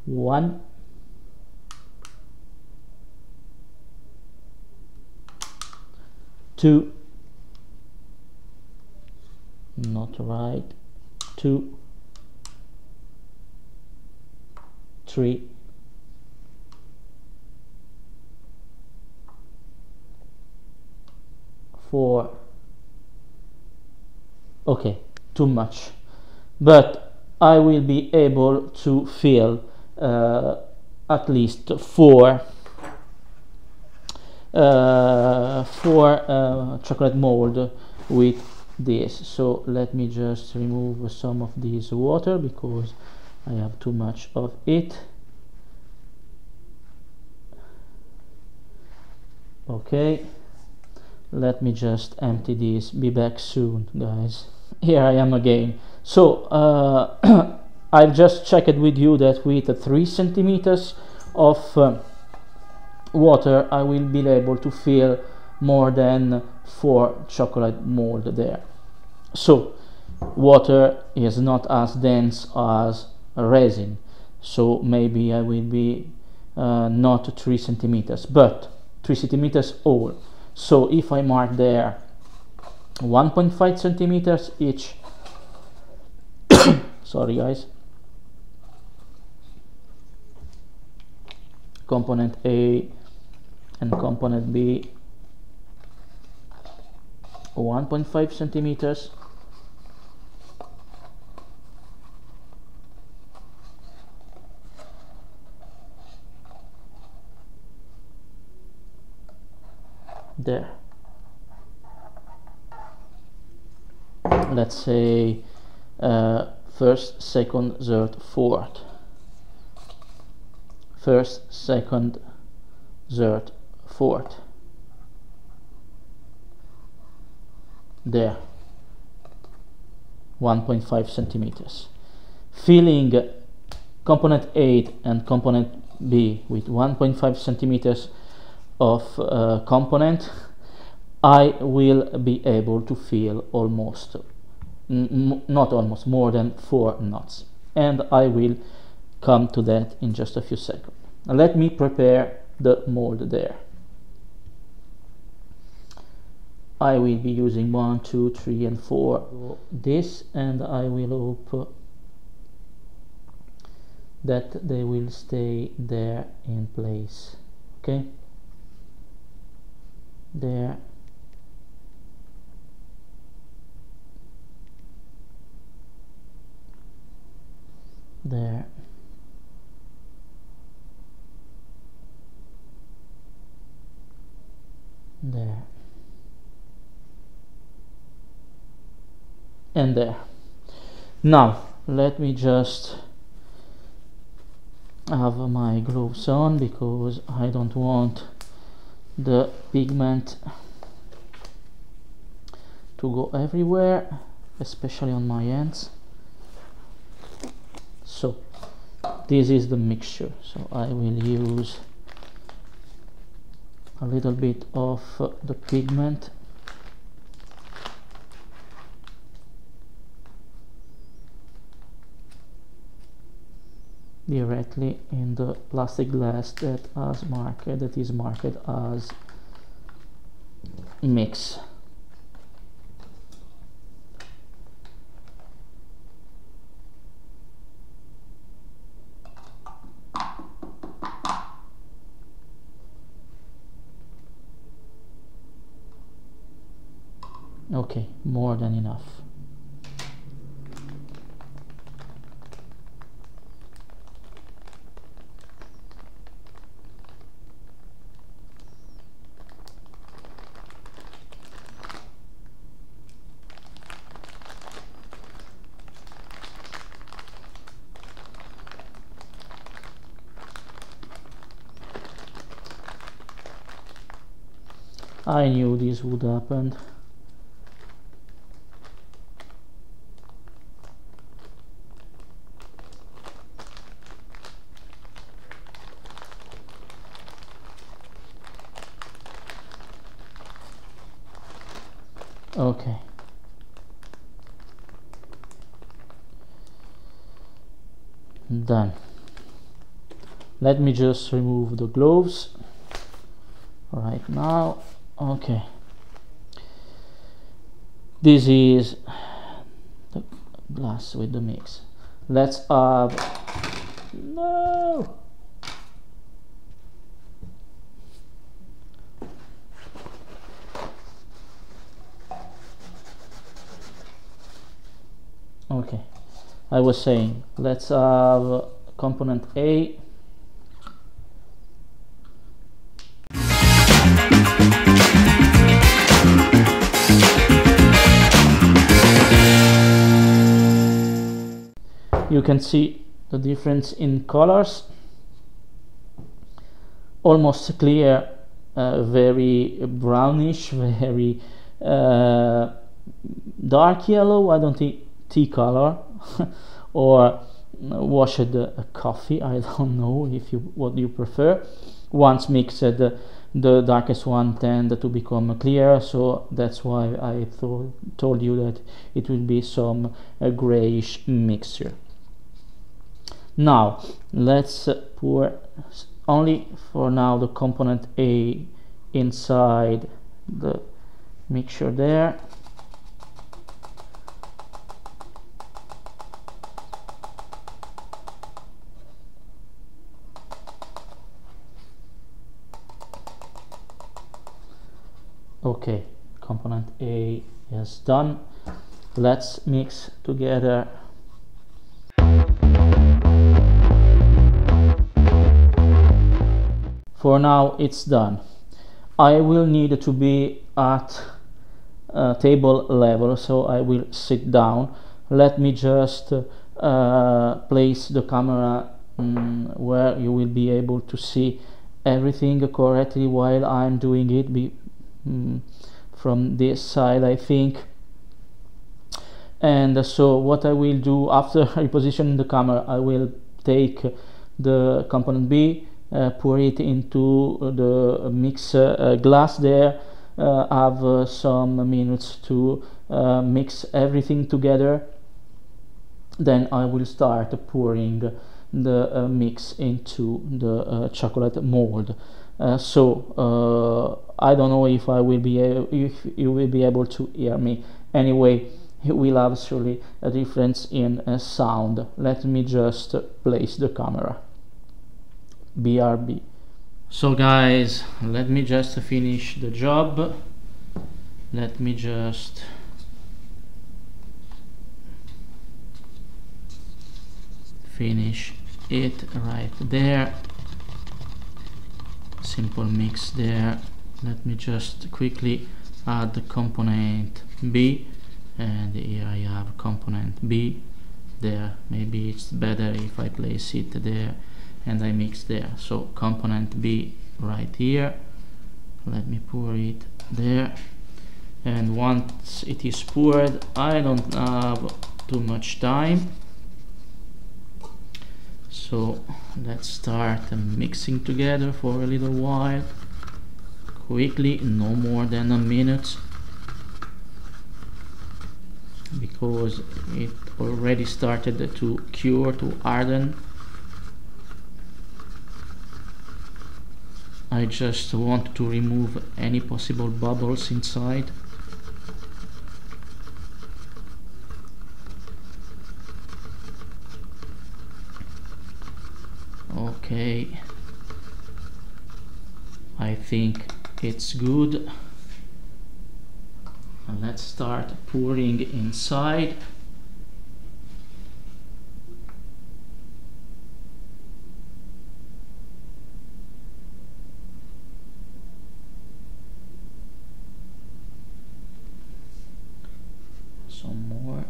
One two not right two three. Four. Okay too much. But I will be able to fill uh, at least four uh, four uh, chocolate mold with this. So let me just remove some of this water because I have too much of it. Okay. Let me just empty this. Be back soon guys. [LAUGHS] Here I am again. So uh, [COUGHS] I've just checked with you that with 3 centimeters of uh, water I will be able to fill more than 4 chocolate mold there. So water is not as dense as resin so maybe I will be uh, not 3 centimeters but 3 centimeters all so if I mark there 1.5 centimeters each [COUGHS] sorry guys. Component A and component B 1.5 centimeters. There. Let's say uh, first second third fourth. First second third fourth there. 1.5 centimeters. Filling component A and component B with 1.5 centimeters of uh, component I will be able to fill almost not almost more than four knots. And I will come to that in just a few seconds. Let me prepare the mold there I will be using one two three and four. This and I will hope that they will stay there in place. Okay? There. There and there. Now let me just have my gloves on because I don't want the pigment to go everywhere especially on my hands. So this is the mixture. So I will use a little bit of the pigment directly in the plastic glass that has marked that is marked as mix. Okay more than enough I knew this would happen. Okay. Done. Let me just remove the gloves right now okay. This is the glass with the mix. Let's add no. Okay. I was saying let's have component A can see the difference in colors. Almost clear uh, very brownish [LAUGHS] very uh, dark yellow I don't think tea color [LAUGHS] or washed coffee I [LAUGHS] don't know if you what you prefer. Once mixed uh, the darkest one tend to become clear so that's why I told you that it will be some uh, grayish mixture now let's uh, pour only for now the component A inside the mixture there. Okay component A is done. Let's mix together for now it's done. I will need to be at uh, table level so I will sit down. Let me just uh, place the camera um, where you will be able to see everything correctly while I'm doing it be, um, from this side I think. And so what I will do after [LAUGHS] repositioning the camera I will take the component B pour it into the mix uh, glass there uh, have some minutes to mix everything together. Then I will start pouring the uh, mix into the uh, chocolate mold. Uh, so I don't know if I will be if you will be able to hear me. Anyway you will have surely a difference in sound. Let me just place the camera BRB so guys let me just finish the job. Let me just finish it right there. Simple mix there. Let me just quickly add the component B and here I have component B. There maybe it's better if I place it there and I mix there. So component B right here. Let me pour it there. And once it is poured I don't have too much time. So let's start mixing together for a little while. Quickly no more than a minute. Because it already started to cure to harden I just want to remove any possible bubbles inside. Okay. I think it's good. And let's start pouring inside some more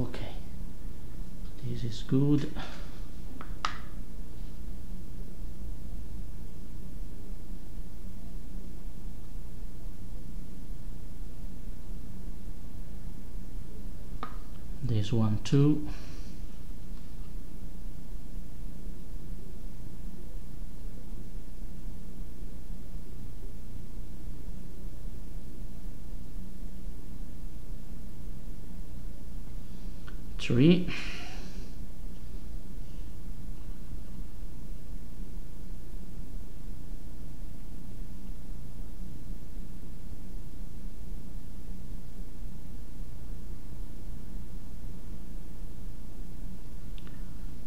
okay this is good. This one too. Three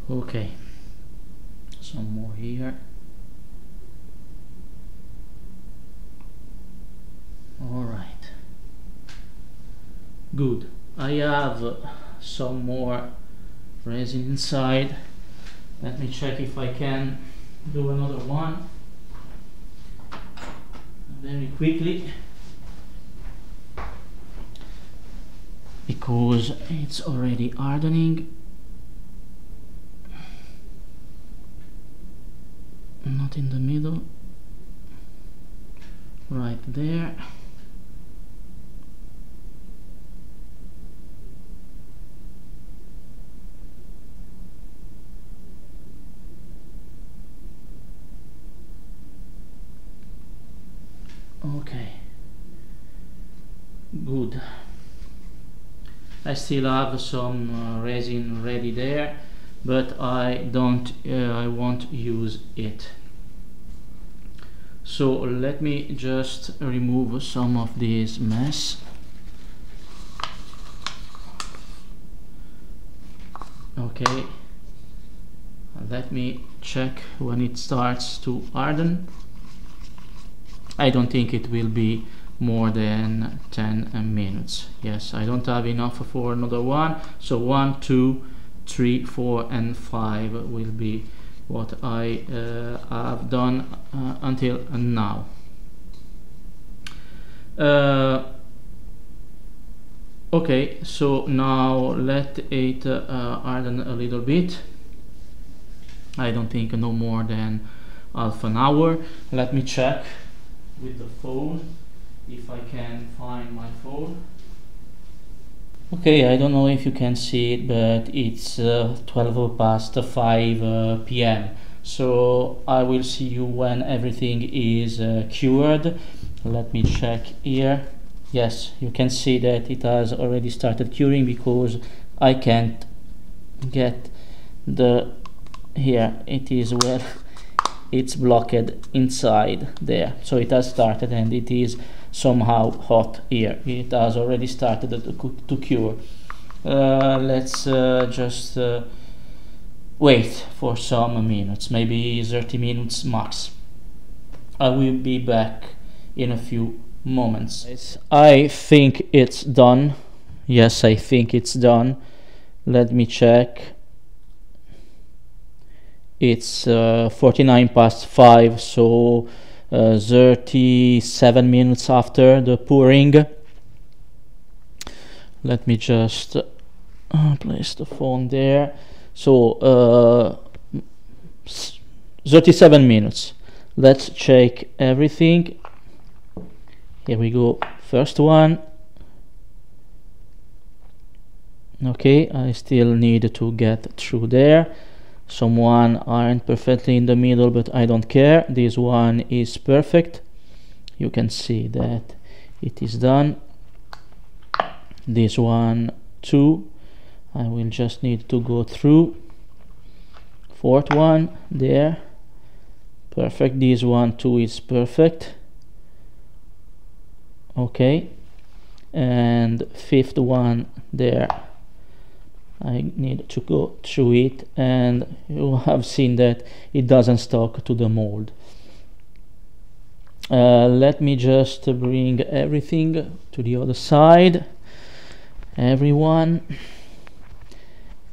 okay some more here all right good I have uh, some more resin inside. Let me check if I can do another one. Very quickly. Because it's already hardening. Not in the middle. Right there okay good I still have some uh, resin ready there but I don't uh, I won't use it. So let me just remove some of this mess. Okay. Let me check when it starts to harden. I don't think it will be more than 10 minutes. Yes I don't have enough for another one. So one two three four and five will be what I uh, have done uh, until now. Uh, okay so now let it uh, harden a little bit. I don't think no more than half an hour. Let me check with the phone if I can find my phone. Okay I don't know if you can see it but it's uh, 12 past 5 uh, p.m. so I will see you when everything is uh, cured. Let me check here. Yes you can see that it has already started curing because I can't get the here it is where [LAUGHS] it's blocked inside there. So it has started and it is somehow hot here. It has already started to, to cure. Uh, let's uh, just uh, wait for some minutes maybe 30 minutes max. I will be back in a few moments. I think it's done. Yes I think it's done. Let me check. It's uh, 49 past 5 so uh, 37 minutes after the pouring. Let me just uh, place the phone there. So uh, 37 minutes. Let's check everything. Here we go. First one. Okay I still need to get through there someone aren't perfectly in the middle but I don't care. This one is perfect. You can see that it is done. This one too. I will just need to go through. Fourth one there. Perfect. This one too is perfect. Okay. And fifth one there I need to go through it and you have seen that it doesn't stuck to the mold. Uh, let me just bring everything to the other side. Everyone.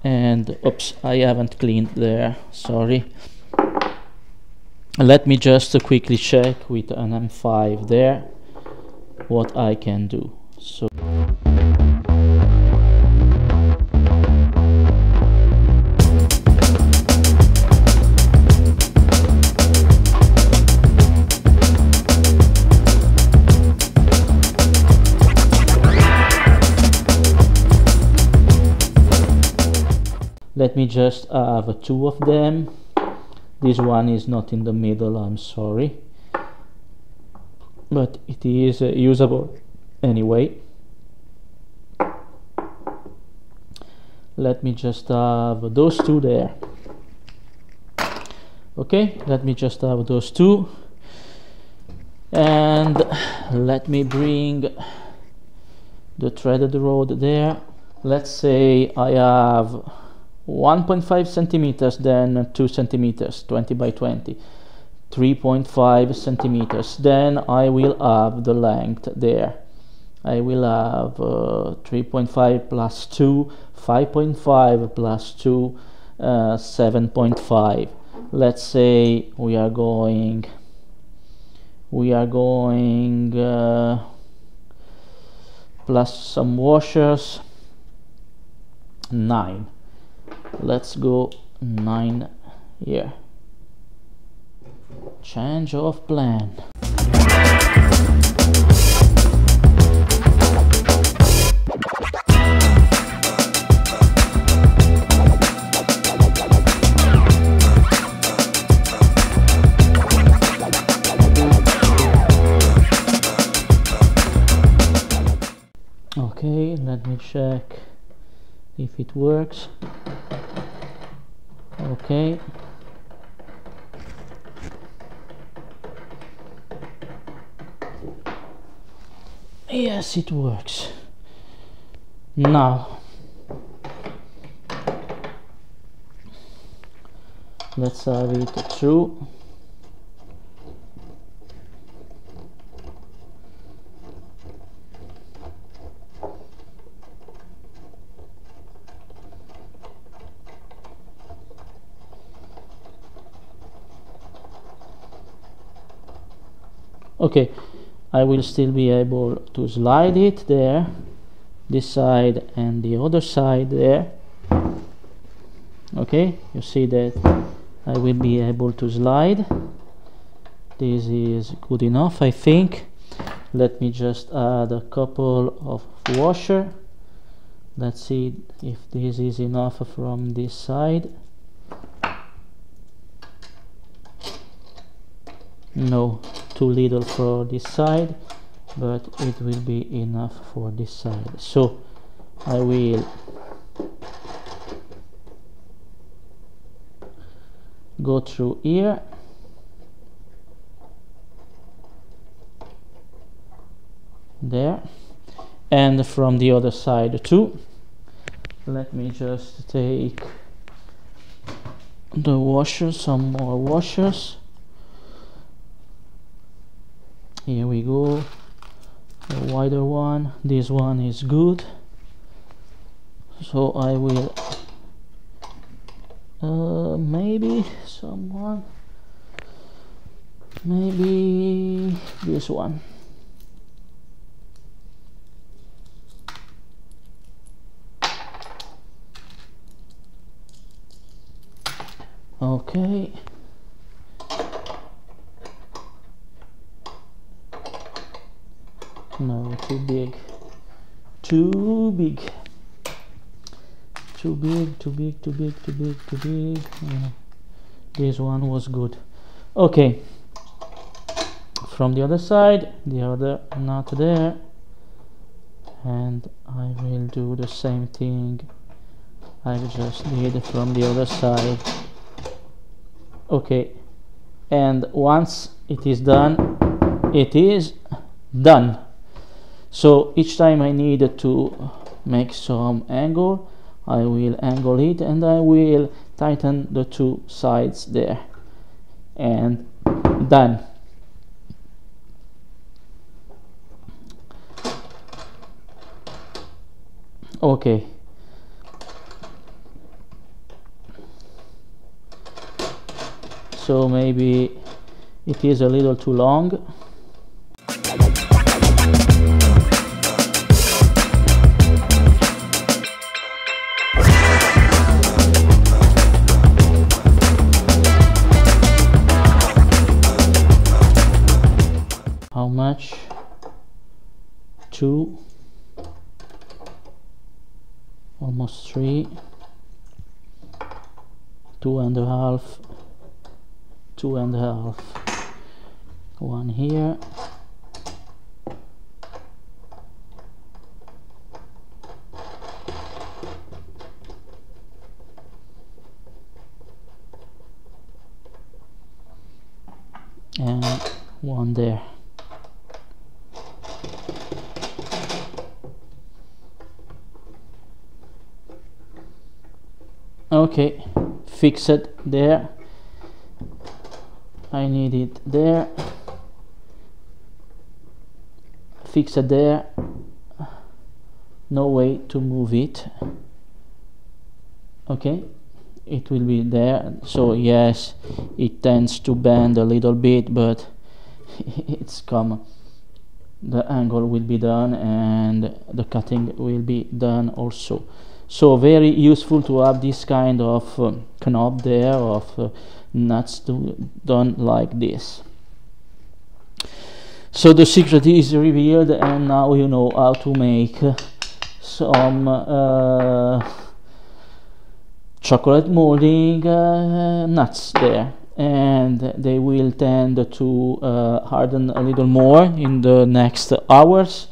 And oops I haven't cleaned there sorry. Let me just quickly check with an M5 there what I can do. So let me just have two of them. This one is not in the middle I'm sorry. But it is uh, usable. Anyway. Let me just have those two there. Okay let me just have those two. And let me bring the threaded rod there. Let's say I have 1.5 centimeters then 2 centimeters 20 by 20 3.5 centimeters. Then I will have the length there. I will have uh, 3.5 plus 2 5.5 plus 2 uh, 7.5 let's say we are going we are going uh, plus some washers 9 let's go 9 here change of plan. Okay let me check if it works okay. Yes it works. Now let's have it through okay I will still be able to slide it there this side and the other side there. Okay you see that I will be able to slide. This is good enough I think. Let me just add a couple of washer. Let's see if this is enough from this side. No too little for this side but it will be enough for this side. So I will go through here. There. And from the other side too. Let me just take the washers some more washers here we go. The wider one. This one is good. So I will uh, maybe someone maybe this one. Okay. No too big. Too big. Too big too big too big too big too big. Yeah. this one was good. Okay. From the other side the other not there. And I will do the same thing I just did from the other side. Okay. And once it is done it is done so each time I need to make some angle I will angle it and I will tighten the two sides there. And done. Okay. So maybe it is a little too long two almost three two and a half two and a half one here and one there okay fix it there. I need it there. Fix it there. No way to move it. Okay it will be there. So yes it tends to bend a little bit but [LAUGHS] it's common the angle will be done and the cutting will be done also so very useful to have this kind of uh, knob there of uh, nuts to, done like this. So the secret is revealed and now you know how to make uh, some uh, chocolate molding uh, nuts there. And they will tend to uh, harden a little more in the next hours.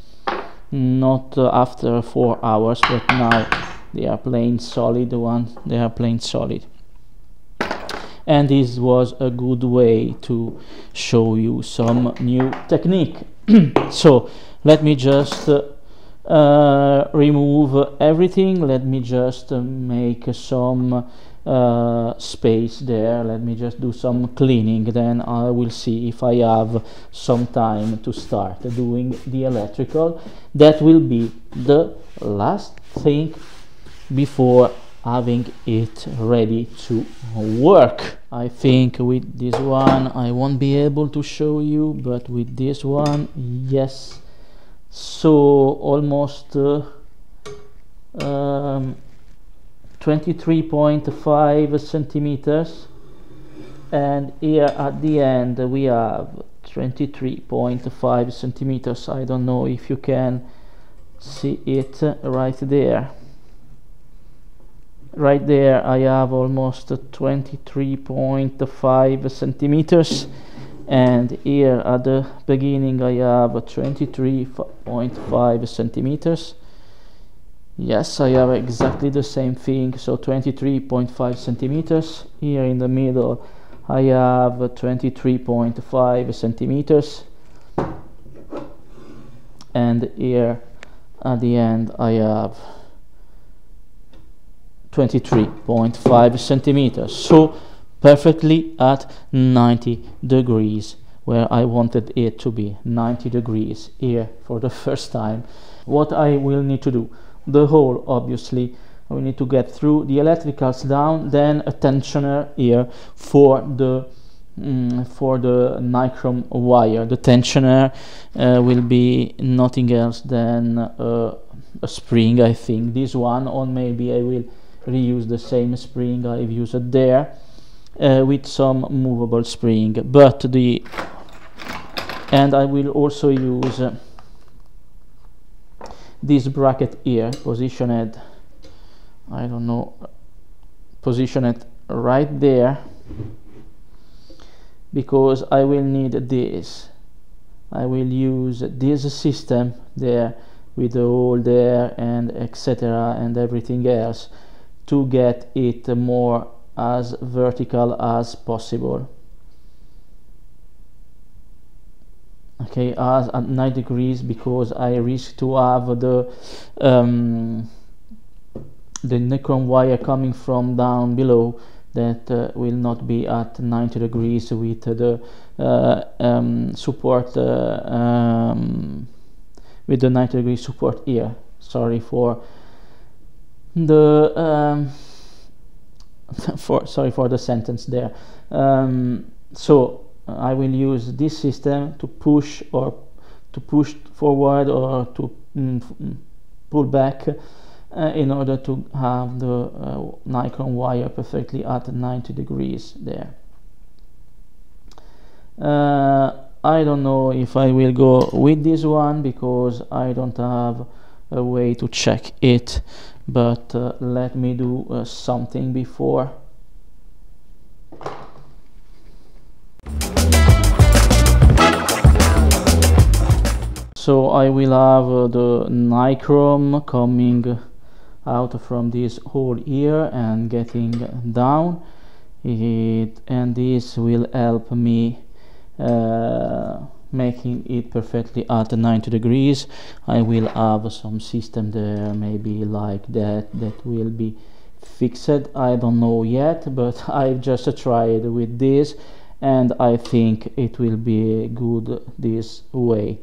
Not after four hours but now they are plain solid ones. They are plain solid. And this was a good way to show you some new technique. [CLEARS THROAT] So let me just uh, uh, remove everything. Let me just uh, make some uh, space there. Let me just do some cleaning. Then I will see if I have some time to start doing the electrical. That will be the last thing before having it ready to work. I think with this one I won't be able to show you but with this one yes. So almost uh, um, 23.5 centimeters. And here at the end we have 23.5 centimeters. I don't know if you can see it right there right there I have almost 23.5 centimeters. And here at the beginning I have 23.5 centimeters. Yes I have exactly the same thing so 23.5 centimeters. Here in the middle I have 23.5 centimeters. And here at the end I have 23.5 centimeters. So perfectly at 90 degrees where I wanted it to be 90 degrees here for the [LAUGHS] first time. What I will need to do the hole obviously. We need to get through the electricals down then a tensioner here for the mm, for the nichrome wire. The tensioner uh, will be nothing else than uh, a spring I think. This one or maybe I will reuse the same spring I've used there uh, with some movable spring. But the and I will also use uh, this bracket here positioned I don't know position it right there because I will need this. I will use this system there with the hole there and etc and everything else to get it more as vertical as possible. Okay as at 9 degrees because I risk to have the um, the Nichrome wire coming from down below that uh, will not be at 90 degrees with the uh, um, support uh, um, with the 90 degree support here. Sorry for the um, [LAUGHS] for sorry for the sentence there. Um, so I will use this system to push or to push forward or to mm, pull back uh, in order to have the uh, Nichrome wire perfectly at 90 degrees there. Uh, I don't know if I will go with this one because I don't have a way to check it but uh, let me do uh, something before. So I will have uh, the nichrome coming out from this hole here and getting down. It and this will help me uh, making it perfectly at 90 degrees. I will have some system there maybe like that that will be fixed. I don't know yet but [LAUGHS] I've just tried with this and I think it will be good this way.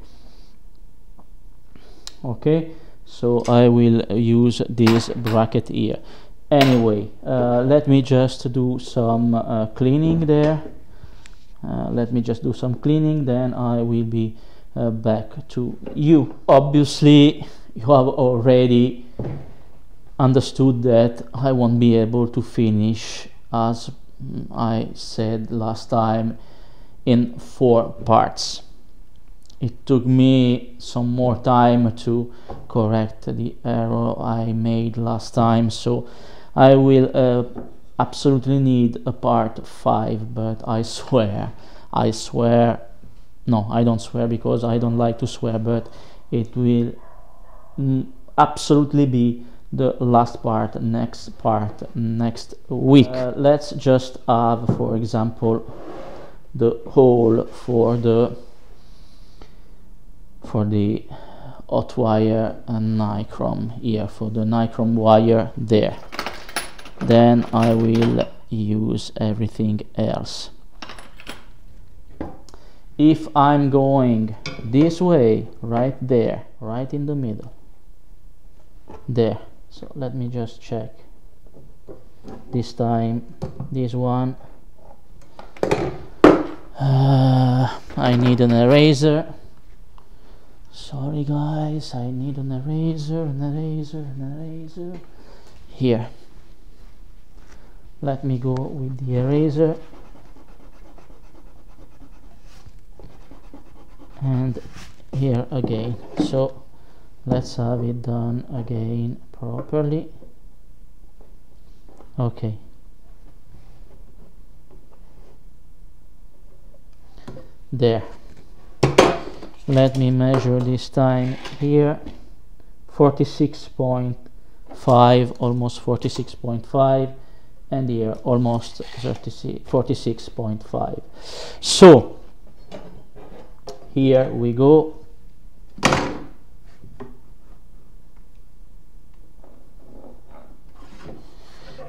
Okay so I will use this bracket here. Anyway uh, let me just do some uh, cleaning there uh, let me just do some cleaning then I will be uh, back to you. Obviously you have already understood that I won't be able to finish as I said last time in four parts. It took me some more time to correct the error I made last time so I will uh, absolutely need a part 5 but I swear I swear no I don't swear because I don't like to swear but it will absolutely be the last part next part next week. Uh, let's just have for example the hole for the for the hot wire and nichrome here for the nichrome wire there then I will use everything else. If I'm going this way right there right in the middle there. So let me just check. This time this one. Uh, I need an eraser. Sorry guys I need an eraser an eraser an eraser. Here let me go with the eraser. And here again. So let's have it done again properly. Okay. There. Let me measure this time here. 46.5 almost 46.5 and here uh, almost 46.5 so here we go.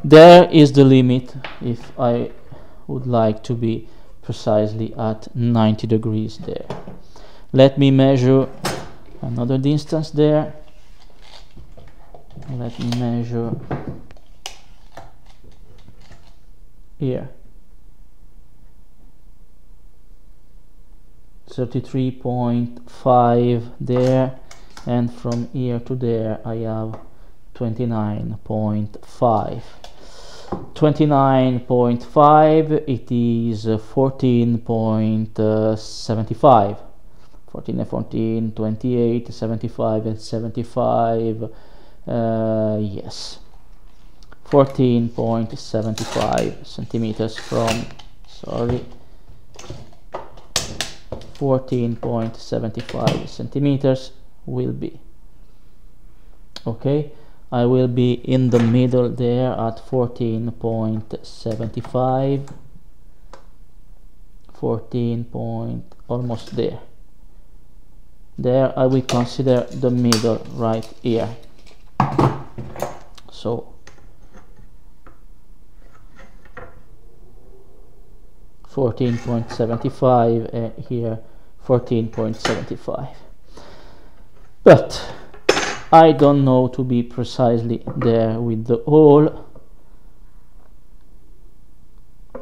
There is the limit if I would like to be precisely at 90 degrees there. Let me measure another distance there. Let me measure here. 33.5 there and from here to there I have 29.5 29.5 it is uh, 14.75 14 and 14 28 75 and 75 uh, yes 14.75 centimeters from sorry 14.75 centimeters will be. Okay I will be in the middle there at 14.75 14 point almost there. There I will consider the middle right here. So 14.75 uh, here 14.75 but I don't know to be precisely there with the hole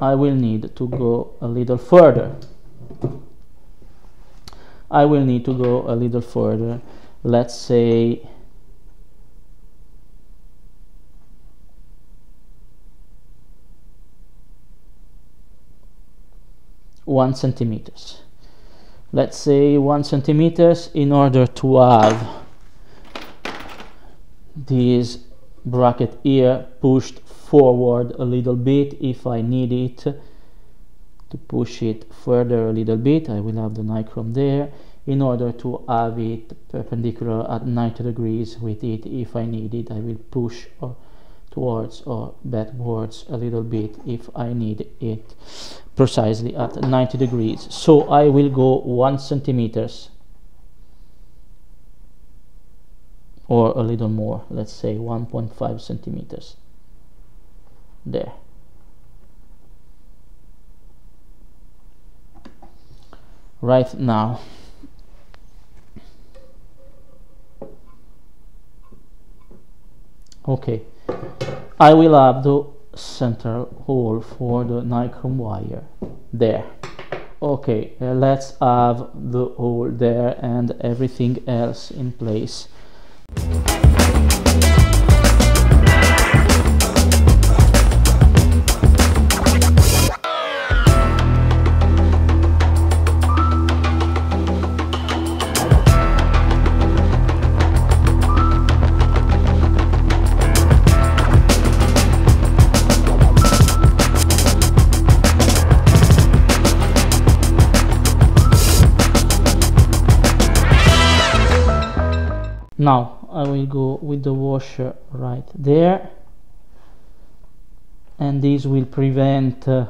I will need to go a little further. I will need to go a little further. Let's say one centimeters. Let's say one centimeters in order to have this bracket here pushed forward a little bit. If I need it to push it further a little bit I will have the nichrome there in order to have it perpendicular at 90 degrees with it. If I need it I will push or towards or backwards a little bit if I need it precisely at 90 degrees. So I will go one centimeters or a little more let's say 1.5 centimeters. There. Right now. Okay. I will have the center hole for the nichrome wire. There. Okay uh, let's have the hole there and everything else in place now I will go with the washer right there. And this will prevent uh,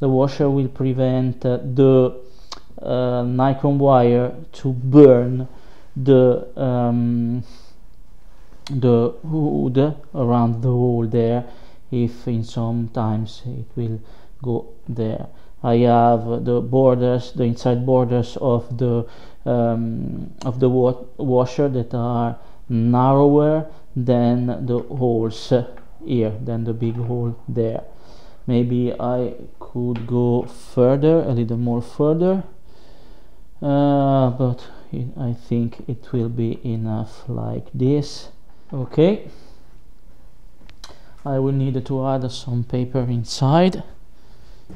the washer will prevent uh, the uh, nichrome wire to burn the um, the hood around the hole there if in some times it will go there I have the borders the inside borders of the um, of the wa washer that are narrower than the holes here than the big hole there. Maybe I could go further a little more further uh, but it, I think it will be enough like this. Okay. I will need to add some paper inside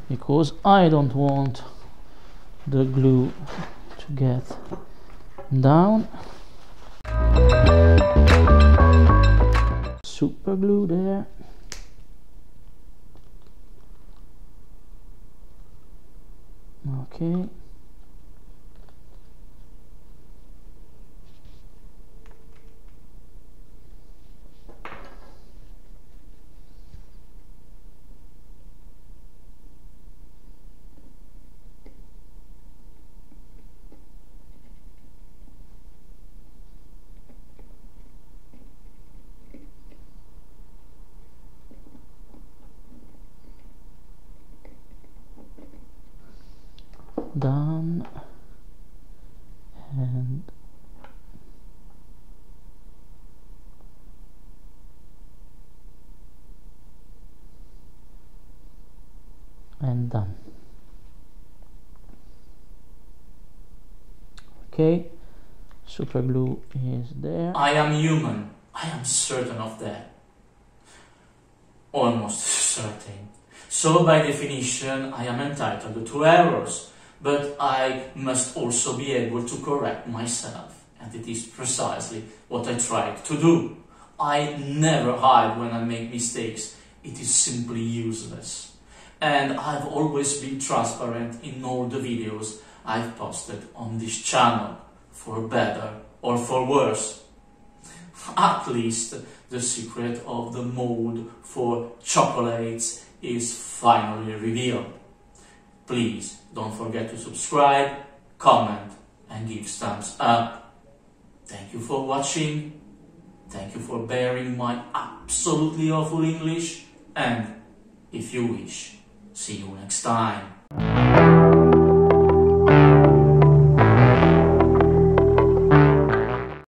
because I don't want the glue to get down. Super glue there. Okay down and and done okay super glue is there I am human. I am certain of that. almost [LAUGHS] certain. So by definition, I am entitled to errors, but I must also be able to correct myself. And it is precisely what I tried to do. I never hide when I make mistakes. It is simply useless. And I've always been transparent in all the videos I've posted on this channel, for better or for worse. At least the secret of the mold for chocolates is finally revealed. Please don't forget to subscribe, comment and give thumbs up. Thank you for watching. Thank you for bearing my absolutely awful English and if you wish, see you next time.